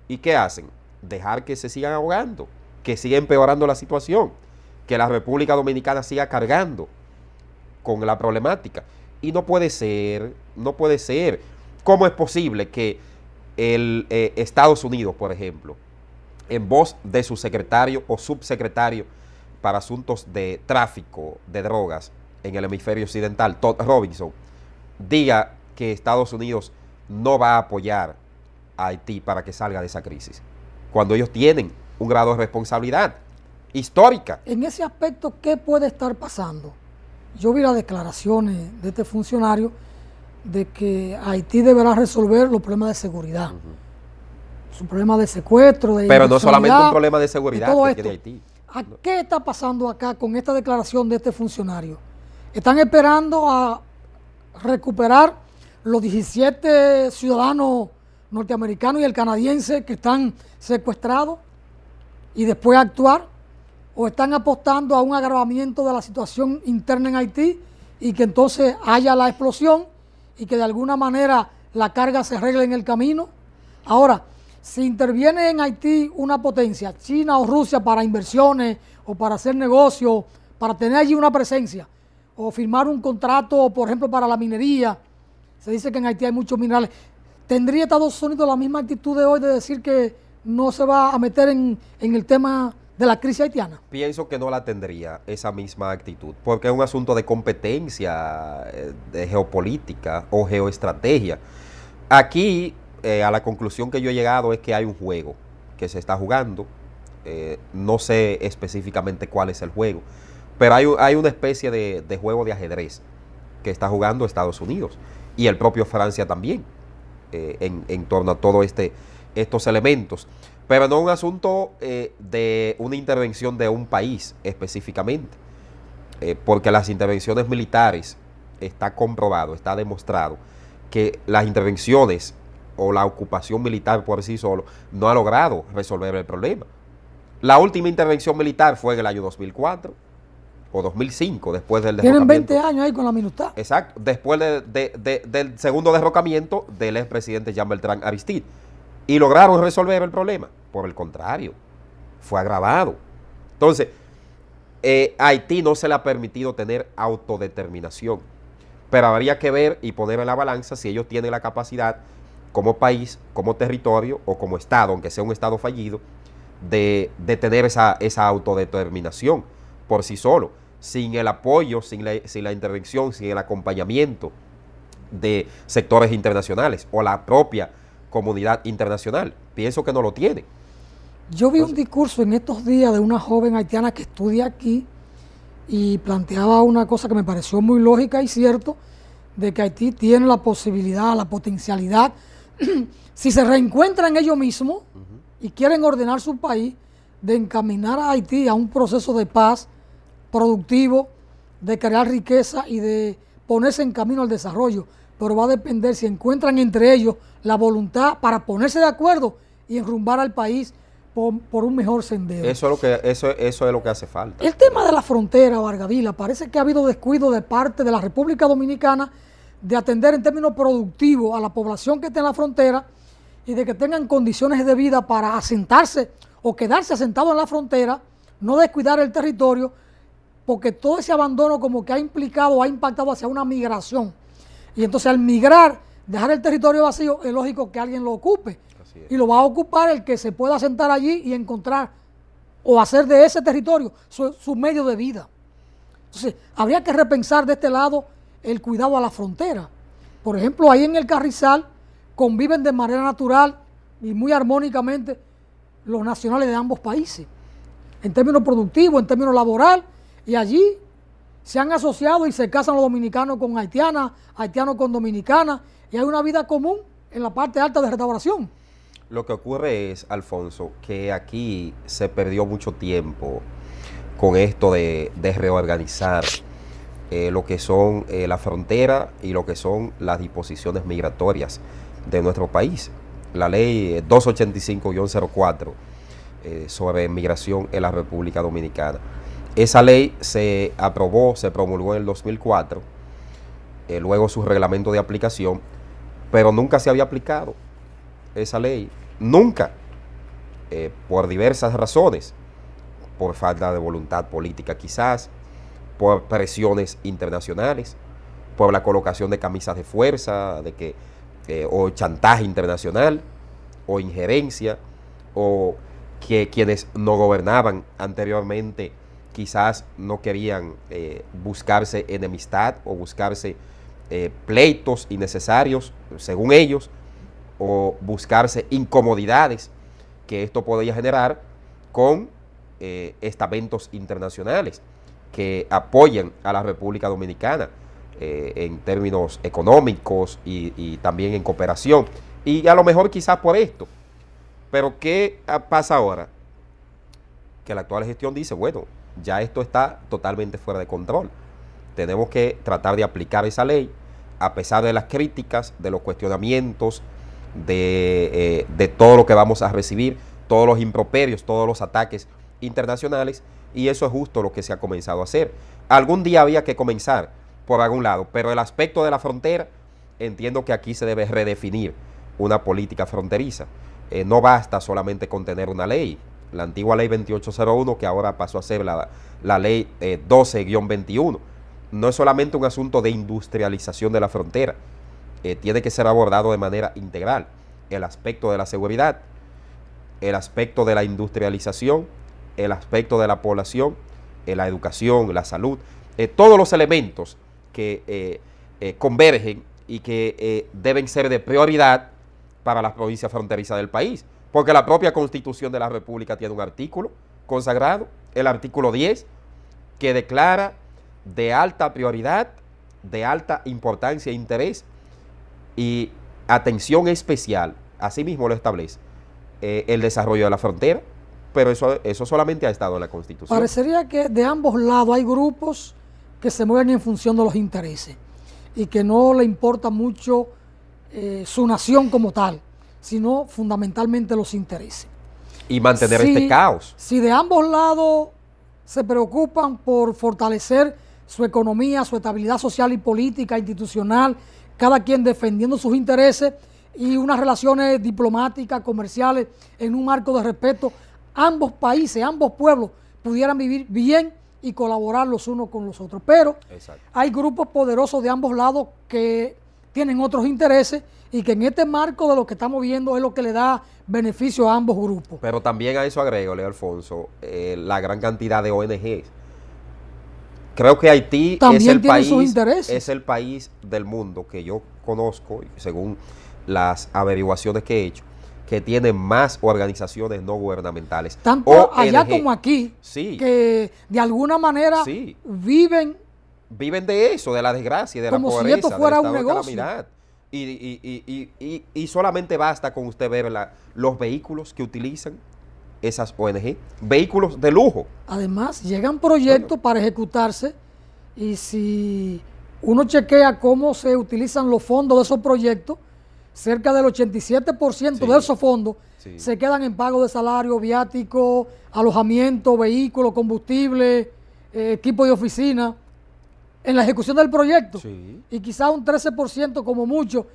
¿Y qué hacen? Dejar que se sigan ahogando, que siga empeorando la situación, que la República Dominicana siga cargando con la problemática. Y no puede ser, no puede ser. ¿Cómo es posible que el eh, Estados Unidos, por ejemplo, en voz de su secretario o subsecretario para asuntos de tráfico de drogas, en el hemisferio occidental, Todd Robinson, diga que Estados Unidos no va a apoyar a Haití para que salga de esa crisis, cuando ellos tienen un grado de responsabilidad histórica. En ese aspecto, ¿qué puede estar pasando? Yo vi las declaraciones de este funcionario de que Haití deberá resolver los problemas de seguridad. Su problema de secuestro, de Pero no solamente un problema de seguridad que tiene Haití. ¿A qué está pasando acá con esta declaración de este funcionario? Están esperando a recuperar los 17 ciudadanos norteamericanos y el canadiense que están secuestrados y después actuar o están apostando a un agravamiento de la situación interna en Haití y que entonces haya la explosión y que de alguna manera la carga se arregle en el camino. Ahora, si interviene en Haití una potencia, China o Rusia, para inversiones o para hacer negocios, para tener allí una presencia, o firmar un contrato, por ejemplo, para la minería. Se dice que en Haití hay muchos minerales. ¿Tendría Estados Unidos la misma actitud de hoy de decir que no se va a meter en, el tema de la crisis haitiana? Pienso que no la tendría esa misma actitud, porque es un asunto de competencia, eh, de geopolítica o geoestrategia. Aquí, eh, a la conclusión que yo he llegado es que hay un juego que se está jugando. Eh, no sé específicamente cuál es el juego pero hay, hay una especie de, juego de ajedrez que está jugando Estados Unidos y el propio Francia también eh, en, torno a todos este, estos elementos. Pero no un asunto eh, de una intervención de un país específicamente, eh, porque las intervenciones militares está comprobado, está demostrado que las intervenciones o la ocupación militar por sí solo no ha logrado resolver el problema. La última intervención militar fue en el año 2004 o 2005, después del derrocamiento. Tienen 20 años ahí con la minuta. Exacto, después del segundo derrocamiento del expresidente Jean Beltrán Aristide. Y lograron resolver el problema. Por el contrario, fue agravado. Entonces, eh, Haití no se le ha permitido tener autodeterminación. Pero habría que ver y poner en la balanza si ellos tienen la capacidad como país, como territorio o como Estado, aunque sea un Estado fallido, de, tener esa, esa autodeterminación por sí solo sin el apoyo, sin la, intervención, sin el acompañamiento de sectores internacionales o la propia comunidad internacional. Pienso que no lo tiene. Yo vi un discurso en estos días de una joven haitiana que estudia aquí y planteaba una cosa que me pareció muy lógica y cierto, de que Haití tiene la posibilidad, la potencialidad, si se reencuentran ellos mismos y quieren ordenar su país, de encaminar a Haití a un proceso de paz productivo, de crear riqueza y de ponerse en camino al desarrollo, pero va a depender si encuentran entre ellos la voluntad para ponerse de acuerdo y enrumbar al país por, un mejor sendero. Eso es, lo que, eso, eso es lo que hace falta. El tema de la frontera, Vargavila, parece que ha habido descuido de parte de la República Dominicana de atender en términos productivos a la población que está en la frontera y de que tengan condiciones de vida para asentarse o quedarse asentados en la frontera no descuidar el territorio, porque todo ese abandono como que ha implicado, ha impactado hacia una migración. Y entonces al migrar, dejar el territorio vacío, es lógico que alguien lo ocupe. Y lo va a ocupar el que se pueda sentar allí y encontrar o hacer de ese territorio su, su medio de vida. Entonces, habría que repensar de este lado el cuidado a la frontera. Por ejemplo, ahí en el Carrizal conviven de manera natural y muy armónicamente los nacionales de ambos países, en términos productivos, en términos laboral, y allí se han asociado y se casan los dominicanos con haitianas, haitianos con dominicanas, y hay una vida común en la parte alta de restauración. Lo que ocurre es, Alfonso, que aquí se perdió mucho tiempo con esto de, reorganizar eh, lo que son eh, la frontera y lo que son las disposiciones migratorias de nuestro país. La ley 285-04 eh, sobre migración en la República Dominicana. Esa ley se aprobó, se promulgó en el 2004, luego su reglamento de aplicación, pero nunca se había aplicado esa ley. Nunca, eh, por diversas razones, por falta de voluntad política quizás, por presiones internacionales, por la colocación de camisas de fuerza, de que, eh, o chantaje internacional, o injerencia, o que quienes no gobernaban anteriormente quizás no querían eh, buscarse enemistad o buscarse pleitos innecesarios, según ellos, o buscarse incomodidades que esto podría generar con eh, estamentos internacionales que apoyan a la República Dominicana eh, en términos económicos y, también en cooperación. Y a lo mejor quizás por esto. Pero ¿qué pasa ahora? Que la actual gestión dice, bueno, ya esto está totalmente fuera de control. Tenemos que tratar de aplicar esa ley a pesar de las críticas, de los cuestionamientos, eh, de, todo lo que vamos a recibir, todos los improperios, todos los ataques internacionales, y eso es justo lo que se ha comenzado a hacer. Algún día había que comenzar por algún lado, pero el aspecto de la frontera, entiendo que aquí se debe redefinir una política fronteriza. Eh, no basta solamente con tener una ley. La antigua ley 2801, que ahora pasó a ser la, la ley 12-21, eh, no es solamente un asunto de industrialización de la frontera, eh, tiene que ser abordado de manera integral. El aspecto de la seguridad, el aspecto de la industrialización, el aspecto de la población, eh, la educación, la salud, eh, todos los elementos que convergen y que deben ser de prioridad para las provincias fronterizas del país. Porque la propia constitución de la República tiene un artículo consagrado, el artículo 10, que declara de alta prioridad, de alta importancia e interés y atención especial, así mismo lo establece, eh, el desarrollo de la frontera, pero eso, eso solamente ha estado en la Constitución. Parecería que de ambos lados hay grupos que se mueven en función de los intereses y que no le importa mucho eh, su nación como tal, sino fundamentalmente los intereses. Y mantener este caos. Si de ambos lados se preocupan por fortalecer su economía, su estabilidad social y política, institucional cada quien defendiendo sus intereses y unas relaciones diplomáticas, comerciales, en un marco de respeto, ambos países, ambos pueblos pudieran vivir bien y colaborar los unos con los otros. Pero hay grupos poderosos de ambos lados que tienen otros intereses y que en este marco de lo que estamos viendo es lo que le da beneficio a ambos grupos. Pero también a eso agrego, Leo Alfonso, eh, la gran cantidad de ONGs Creo que Haití es el, país, es el país del mundo que yo conozco, según las averiguaciones que he hecho, que tiene más organizaciones no gubernamentales. Tanto allá como aquí, que de alguna manera viven... Viven de eso, de la desgracia, de la pobreza, si esto fuera un negocio. Y, y, y, y, solamente basta con usted ver los vehículos que utilizan esas ONG, vehículos de lujo. Además, llegan proyectos para ejecutarse y si uno chequea cómo se utilizan los fondos de esos proyectos, cerca del 87% de esos fondos se quedan en pago de salario, viático, alojamiento, vehículos, combustible, eh, equipo de oficina, en la ejecución del proyecto. Y quizás un 13% como mucho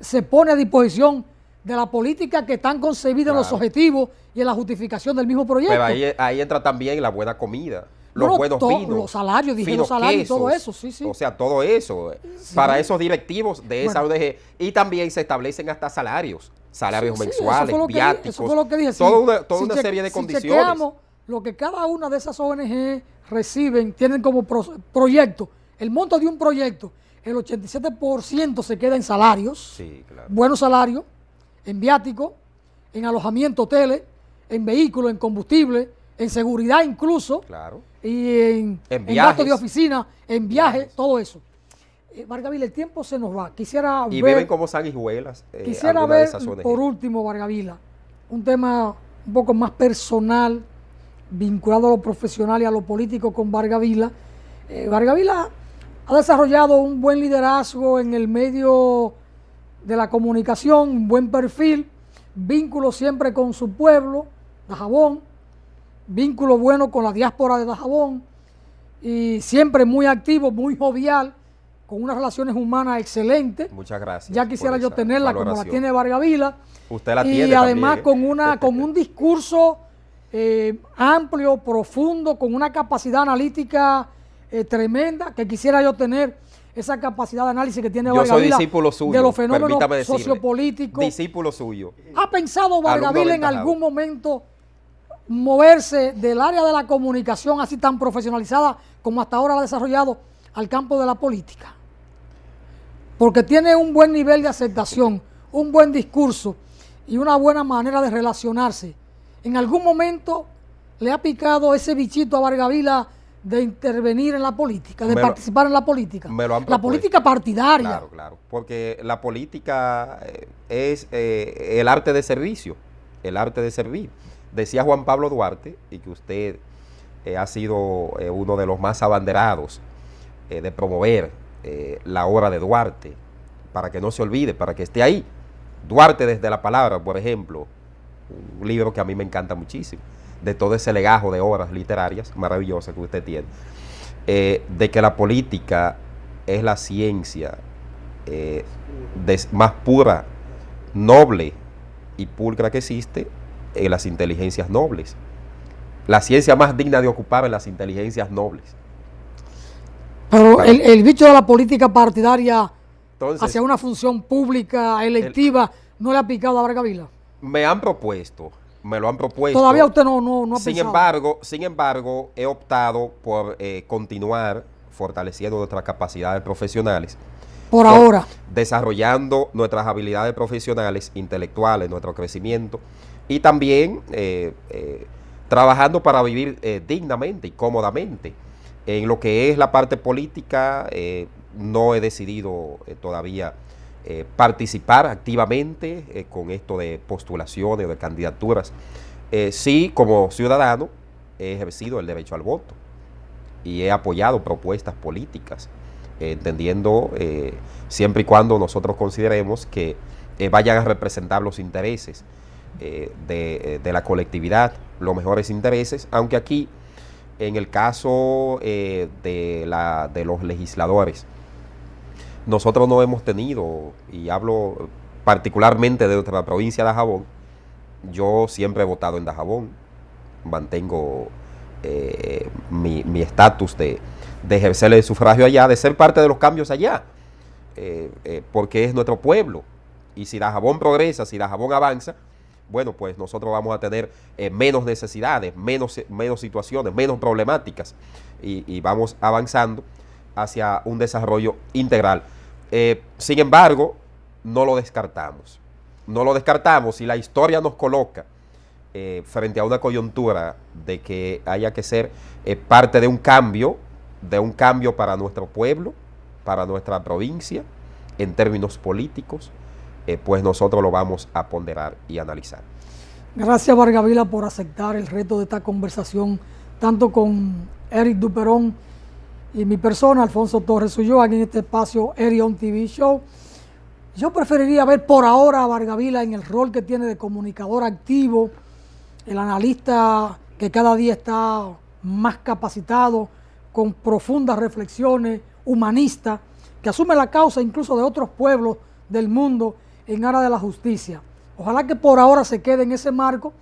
se pone a disposición de la política que están concebidas en los objetivos y en la justificación del mismo proyecto. Pero ahí, ahí entra también la buena comida los buenos vinos, los salarios, dije los salarios, quesos, todo eso, sí, sí. O sea, todo eso, sí. para esos directivos de esa bueno. ODG. Y también se establecen hasta salarios, salarios sí, mensuales, viáticos. Eso fue lo que dije. Toda una, toda una serie de condiciones. lo que cada una de esas ONG reciben, tienen como pro, proyecto, el monto de un proyecto, el 87% se queda en salarios, claro. buenos salarios, en viáticos, en alojamiento, hoteles, en vehículos, en combustible, en seguridad incluso, claro. y en, en, en gastos de oficina, en viajes, viajes. todo eso. Eh, Vargavila, el tiempo se nos va. Quisiera y ver, viven como sanguijuelas. Eh, quisiera ver, por último, Vargavila, un tema un poco más personal, vinculado a lo profesional y a lo político con Vargavila. Eh, Vargavila ha desarrollado un buen liderazgo en el medio de la comunicación, un buen perfil, vínculo siempre con su pueblo, Dajabón, vínculo bueno con la diáspora de Dajabón y siempre muy activo, muy jovial, con unas relaciones humanas excelentes. Muchas gracias. Ya quisiera yo tenerla como la tiene Vargavila. Usted la y tiene. Y además también. con, una, con un discurso eh, amplio, profundo, con una capacidad analítica eh, tremenda, que quisiera yo tener esa capacidad de análisis que tiene yo discípulo suyo, de los fenómenos decirle, sociopolíticos. Discípulo suyo. ¿Ha pensado Vargavila en algún momento moverse del área de la comunicación así tan profesionalizada como hasta ahora la ha desarrollado al campo de la política? Porque tiene un buen nivel de aceptación, un buen discurso y una buena manera de relacionarse. ¿En algún momento le ha picado ese bichito a Vargavila de intervenir en la política, de Me participar en la política? Me lo han la política partidaria. Claro, claro. Porque la política eh, es eh, el arte de servicio, el arte de servir. Decía Juan Pablo Duarte, y que usted eh, ha sido eh, uno de los más abanderados de promover la obra de Duarte, para que no se olvide, para que esté ahí. Duarte desde la palabra, por ejemplo, un libro que a mí me encanta muchísimo, de todo ese legajo de obras literarias maravillosas que usted tiene, de que la política es la ciencia de, más pura, noble y pulcra que existe en las inteligencias nobles. La ciencia más digna de ocupar en las inteligencias nobles. Pero el, el, bicho de la política partidaria Entonces, hacia una función pública, electiva, el, ¿no le ha picado a Vargavila? Me han propuesto, me lo han propuesto. Todavía usted no, no, no ha sin pensado. Embargo, sin embargo, he optado por eh, continuar fortaleciendo nuestras capacidades profesionales. Por ahora. Desarrollando nuestras habilidades profesionales, intelectuales, nuestro crecimiento y también eh, eh, trabajando para vivir eh, dignamente y cómodamente. En lo que es la parte política, eh, no he decidido eh, participar activamente con esto de postulaciones, de candidaturas. sí, como ciudadano, he ejercido el derecho al voto y he apoyado propuestas políticas, entendiendo siempre y cuando nosotros consideremos que vayan a representar los intereses eh, de, de, la colectividad, los mejores intereses, aunque aquí, en el caso eh, de, la, de los legisladores, nosotros no hemos tenido, y hablo particularmente de nuestra provincia de Dajabón, yo siempre he votado en Dajabón, mantengo eh, mi estatus de, de ejercer el sufragio allá, de ser parte de los cambios allá, porque es nuestro pueblo, y si Dajabón progresa, si Dajabón avanza, bueno, pues nosotros vamos a tener eh, menos necesidades, menos, menos situaciones, menos problemáticas y, vamos avanzando hacia un desarrollo integral. Eh, sin embargo, no lo descartamos. No lo descartamos y la historia nos coloca eh, frente a una coyuntura de que haya que ser eh, parte de un cambio, de un cambio para nuestro pueblo, para nuestra provincia, en términos políticos, pues nosotros lo vamos a ponderar y analizar. Gracias Vargavila por aceptar el reto de esta conversación, tanto con Eric Duperón y mi persona, Alfonso Torres Ulloa, aquí en este espacio Eric On TV Show. Yo preferiría ver por ahora a Vargavila en el rol que tiene de comunicador activo, el analista que cada día está más capacitado, con profundas reflexiones, humanista, que asume la causa incluso de otros pueblos del mundo en aras de la justicia. Ojalá que por ahora se quede en ese marco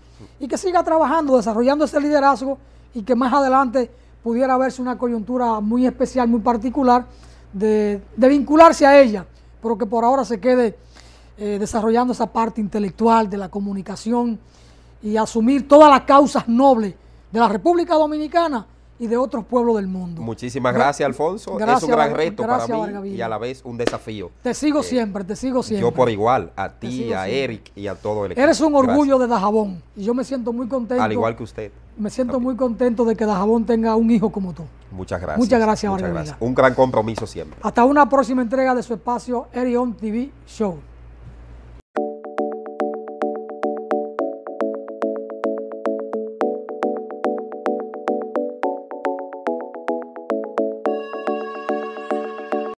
y que siga trabajando, desarrollando ese liderazgo y que más adelante pudiera verse una coyuntura muy especial, muy particular, de, vincularse a ella, pero que por ahora se quede eh, desarrollando esa parte intelectual de la comunicación y asumir todas las causas nobles de la República Dominicana y de otros pueblos del mundo. Muchísimas gracias, Alfonso. es un gran reto para mí y a la vez un desafío. Te sigo eh, siempre, te sigo siempre. Yo por igual, a ti, a Eric y a todo el equipo. Eres un orgullo de Dajabón y yo me siento muy contento. Al igual que usted. Me siento muy contento de que Dajabón tenga un hijo como tú. Muchas gracias. Muchas gracias, Muchas gracias. Un gran compromiso siempre. Hasta una próxima entrega de su espacio Erion TV Show.